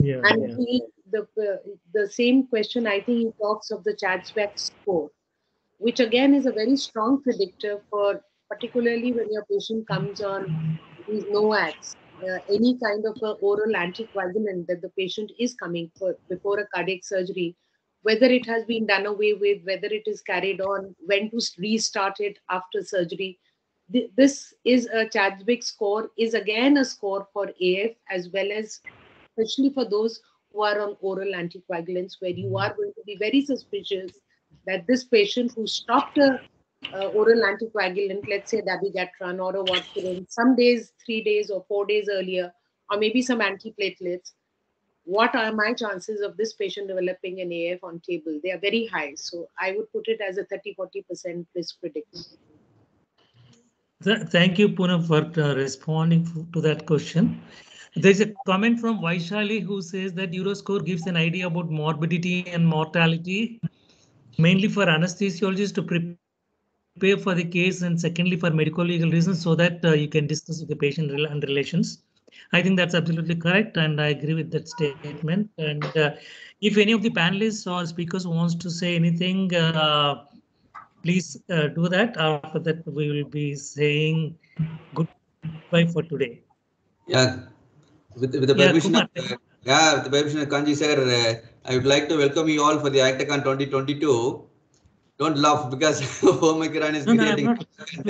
[SPEAKER 1] Yeah.
[SPEAKER 4] And the, the, uh, the same question, I think he talks of the Chadsworth score, which again is a very strong predictor for particularly when your patient comes on these NOACs, uh, any kind of oral anticoagulant that the patient is coming for before a cardiac surgery, whether it has been done away with, whether it is carried on, when to restart it after surgery. Th- This is a Chadwick score, is again a score for AF as well as especially for those who are on oral anticoagulants, where you are going to be very suspicious that this patient who stopped a uh, oral anticoagulant, let's say dabigatran or a warfarin, some days, three days or four days earlier, or maybe some antiplatelets, what are my chances of this patient developing an AF on table? They are very high. So I would put it as a 30 40% risk predictor.
[SPEAKER 1] Th- Thank you, Poonam, for uh, responding to that question. There's a comment from Vaishali who says that Euroscore gives an idea about morbidity and mortality, mainly for anesthesiologists to pre- prepare for the case and secondly for medical legal reasons so that uh, you can discuss with the patient and relations. I think that's absolutely correct and I agree with that statement. And uh, if any of the panelists or speakers wants to say anything, uh, please uh, do that. After that, we will be saying goodbye for today.
[SPEAKER 11] Yeah, with, with the
[SPEAKER 1] Yeah,
[SPEAKER 11] permission
[SPEAKER 1] Kumar.
[SPEAKER 11] of, uh, yeah, with the permission of Kanchi sir, uh, I would like to welcome you all for the Actacon 2022. Don't laugh because Omicron is
[SPEAKER 1] No, no,
[SPEAKER 11] creating.
[SPEAKER 1] not.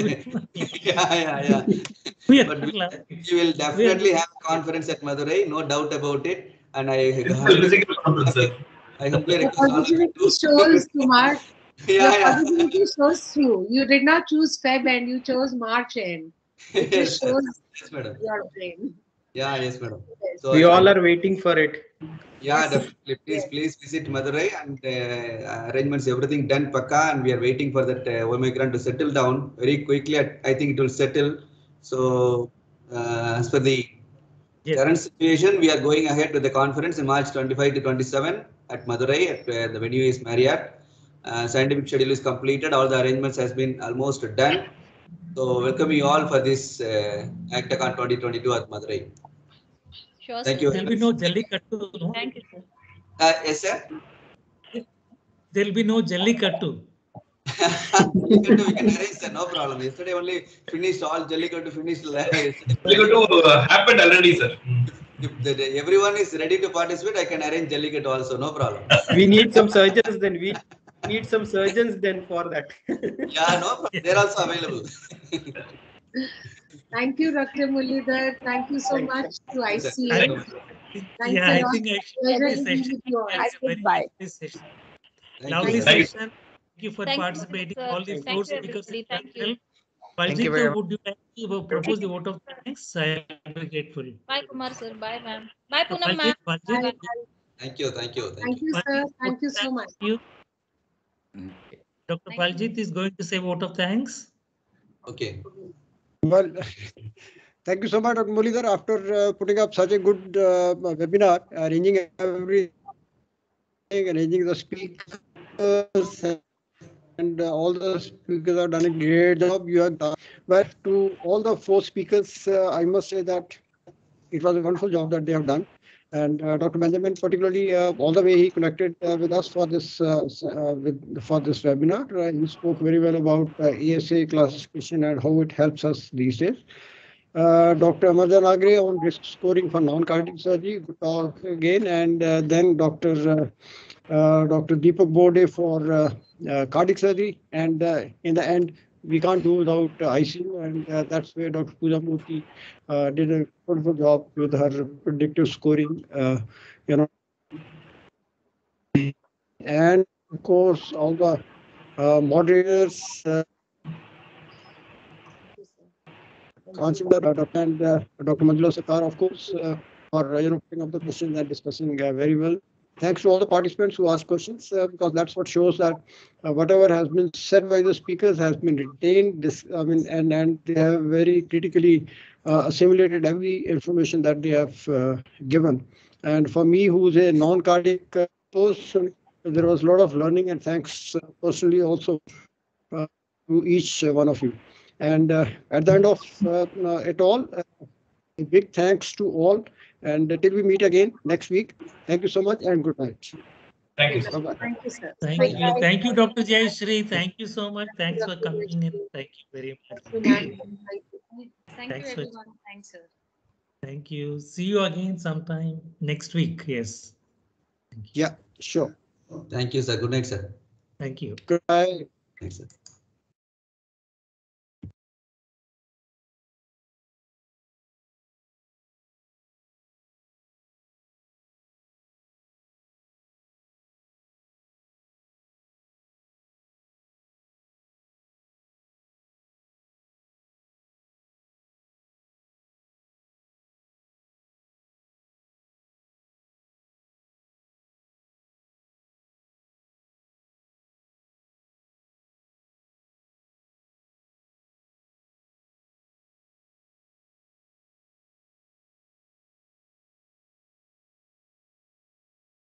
[SPEAKER 11] yeah, yeah, yeah.
[SPEAKER 1] We
[SPEAKER 11] But we, we will definitely have a conference at Madurai, no doubt about it. And I,
[SPEAKER 7] It's a physical.
[SPEAKER 11] I humbly
[SPEAKER 4] Your
[SPEAKER 11] request all of you
[SPEAKER 4] positivity shows, Kumar. Your
[SPEAKER 11] yeah, yeah.
[SPEAKER 4] positivity shows through. You did not choose Feb and you chose March end. It
[SPEAKER 11] yes,
[SPEAKER 4] shows
[SPEAKER 11] yes, madam.
[SPEAKER 4] your brain.
[SPEAKER 11] Yeah, yes, madam. So
[SPEAKER 8] We all are waiting for it.
[SPEAKER 11] Yeah,
[SPEAKER 4] Yes.
[SPEAKER 11] definitely. Please,
[SPEAKER 4] Yes.
[SPEAKER 11] please visit Madurai and uh, arrangements, everything done pakka, and we are waiting for that uh, Omicron to settle down very quickly. I, I think it will settle. So, uh, as per the
[SPEAKER 1] Yes.
[SPEAKER 11] current situation, we are going ahead with the conference in March 25 to 27 at Madurai. At uh, the venue is Marriott. Uh, scientific schedule is completed. All the arrangements has been almost done. So, welcome you all for this uh, Actacon 2022 at Madurai.
[SPEAKER 5] Sure,
[SPEAKER 11] Thank
[SPEAKER 5] sir.
[SPEAKER 11] you.
[SPEAKER 1] There'll be no jallikattu, no?
[SPEAKER 5] Thank you, sir.
[SPEAKER 11] Uh, yes, sir.
[SPEAKER 1] There'll be no jallikattu.
[SPEAKER 11] Jallikattu we can arrange sir, no problem. Yesterday only finished all Jallikattu finished.
[SPEAKER 7] Jallikattu uh, happened already, sir.
[SPEAKER 11] If the, everyone is ready to participate, I can arrange jelly Jallikattu also, no problem.
[SPEAKER 8] We need some surgeons then. We need some surgeons then for that.
[SPEAKER 11] Yeah, no problem. They're also available.
[SPEAKER 4] Thank you, Dr. Muralidhar. Thank you so
[SPEAKER 8] Thank you.
[SPEAKER 4] much to
[SPEAKER 1] I
[SPEAKER 4] ICA.
[SPEAKER 1] think,
[SPEAKER 4] Thanks
[SPEAKER 1] yeah,
[SPEAKER 4] a
[SPEAKER 1] I
[SPEAKER 4] lot.
[SPEAKER 1] think I should
[SPEAKER 4] Pleasure
[SPEAKER 1] end this session.
[SPEAKER 4] you all.
[SPEAKER 1] It's a very lovely session.
[SPEAKER 11] Thank
[SPEAKER 1] Lovely
[SPEAKER 11] you.
[SPEAKER 1] Session. Thank you for
[SPEAKER 5] Thank
[SPEAKER 1] participating.
[SPEAKER 5] sir.
[SPEAKER 1] All the
[SPEAKER 5] Thank
[SPEAKER 1] four speakers.
[SPEAKER 5] Thank you.
[SPEAKER 3] Thank you very
[SPEAKER 1] would you like to propose the vote of thanks? I am very grateful.
[SPEAKER 5] Bye, Kumar, sir. Bye, ma'am. Bye, Poonam, ma'am.
[SPEAKER 1] Valjit, Valjit,
[SPEAKER 11] Thank you, thank you, thank
[SPEAKER 4] Thank
[SPEAKER 11] you.
[SPEAKER 4] you, sir.
[SPEAKER 1] Valjit,
[SPEAKER 4] Thank you so much.
[SPEAKER 1] you. Mm. Dr.
[SPEAKER 5] Thank you.
[SPEAKER 1] Is going to say vote of thanks.
[SPEAKER 11] Okay.
[SPEAKER 13] Well, thank you so much, Dr. Muralidhar, after uh, putting up such a good uh, webinar, arranging everything, arranging the speakers, and uh, all the speakers have done a great job. You have done. But to all the four speakers, uh, I must say that it was a wonderful job that they have done. And uh, Dr. Benjamin, particularly uh, all the way he connected uh, with us for this with, for this webinar. He spoke very well about ASA classification and how it helps us these days. Uh, Dr. Amarja Nagre on risk scoring for non-cardiac surgery, good talk again. And uh, then Dr. Uh, Dr. Deepak Borde for cardiac surgery. And in the end, we can't do without ICU. And uh, that's where Dr. Pooja Murthy uh, did a wonderful job with her predictive scoring. Uh, you know, and of course, all the uh, moderators. Uh, Consider Dr. and uh, Dr. Manjula Sakar, of course, for you know picking up the questions and discussing very well. Thanks to all the participants who asked questions because that's what shows that uh, whatever has been said by the speakers has been retained. This, I mean, and and they have very critically uh, assimilated every information that they have uh, given. And for me, who's a non-cardiac person, there was a lot of learning and thanks personally also uh, to each one of you. And uh, at the end of uh, it all, a big thanks to all. And uh, till we meet again next week, thank you so much and good night.
[SPEAKER 7] Thank you.
[SPEAKER 13] Bye-bye.
[SPEAKER 12] Thank you, sir.
[SPEAKER 1] Thank you. Thank you, Dr. Jayashree. Thank you so much. Thanks for coming in. Thank you very much.
[SPEAKER 9] Thank you,
[SPEAKER 1] Thanks for-
[SPEAKER 9] everyone. Thanks, sir.
[SPEAKER 1] Thank you. See you again sometime next week. Yes.
[SPEAKER 13] Yeah, sure.
[SPEAKER 11] Thank you, sir. Good night, sir.
[SPEAKER 1] Thank you.
[SPEAKER 13] Good night.
[SPEAKER 11] Thanks, sir.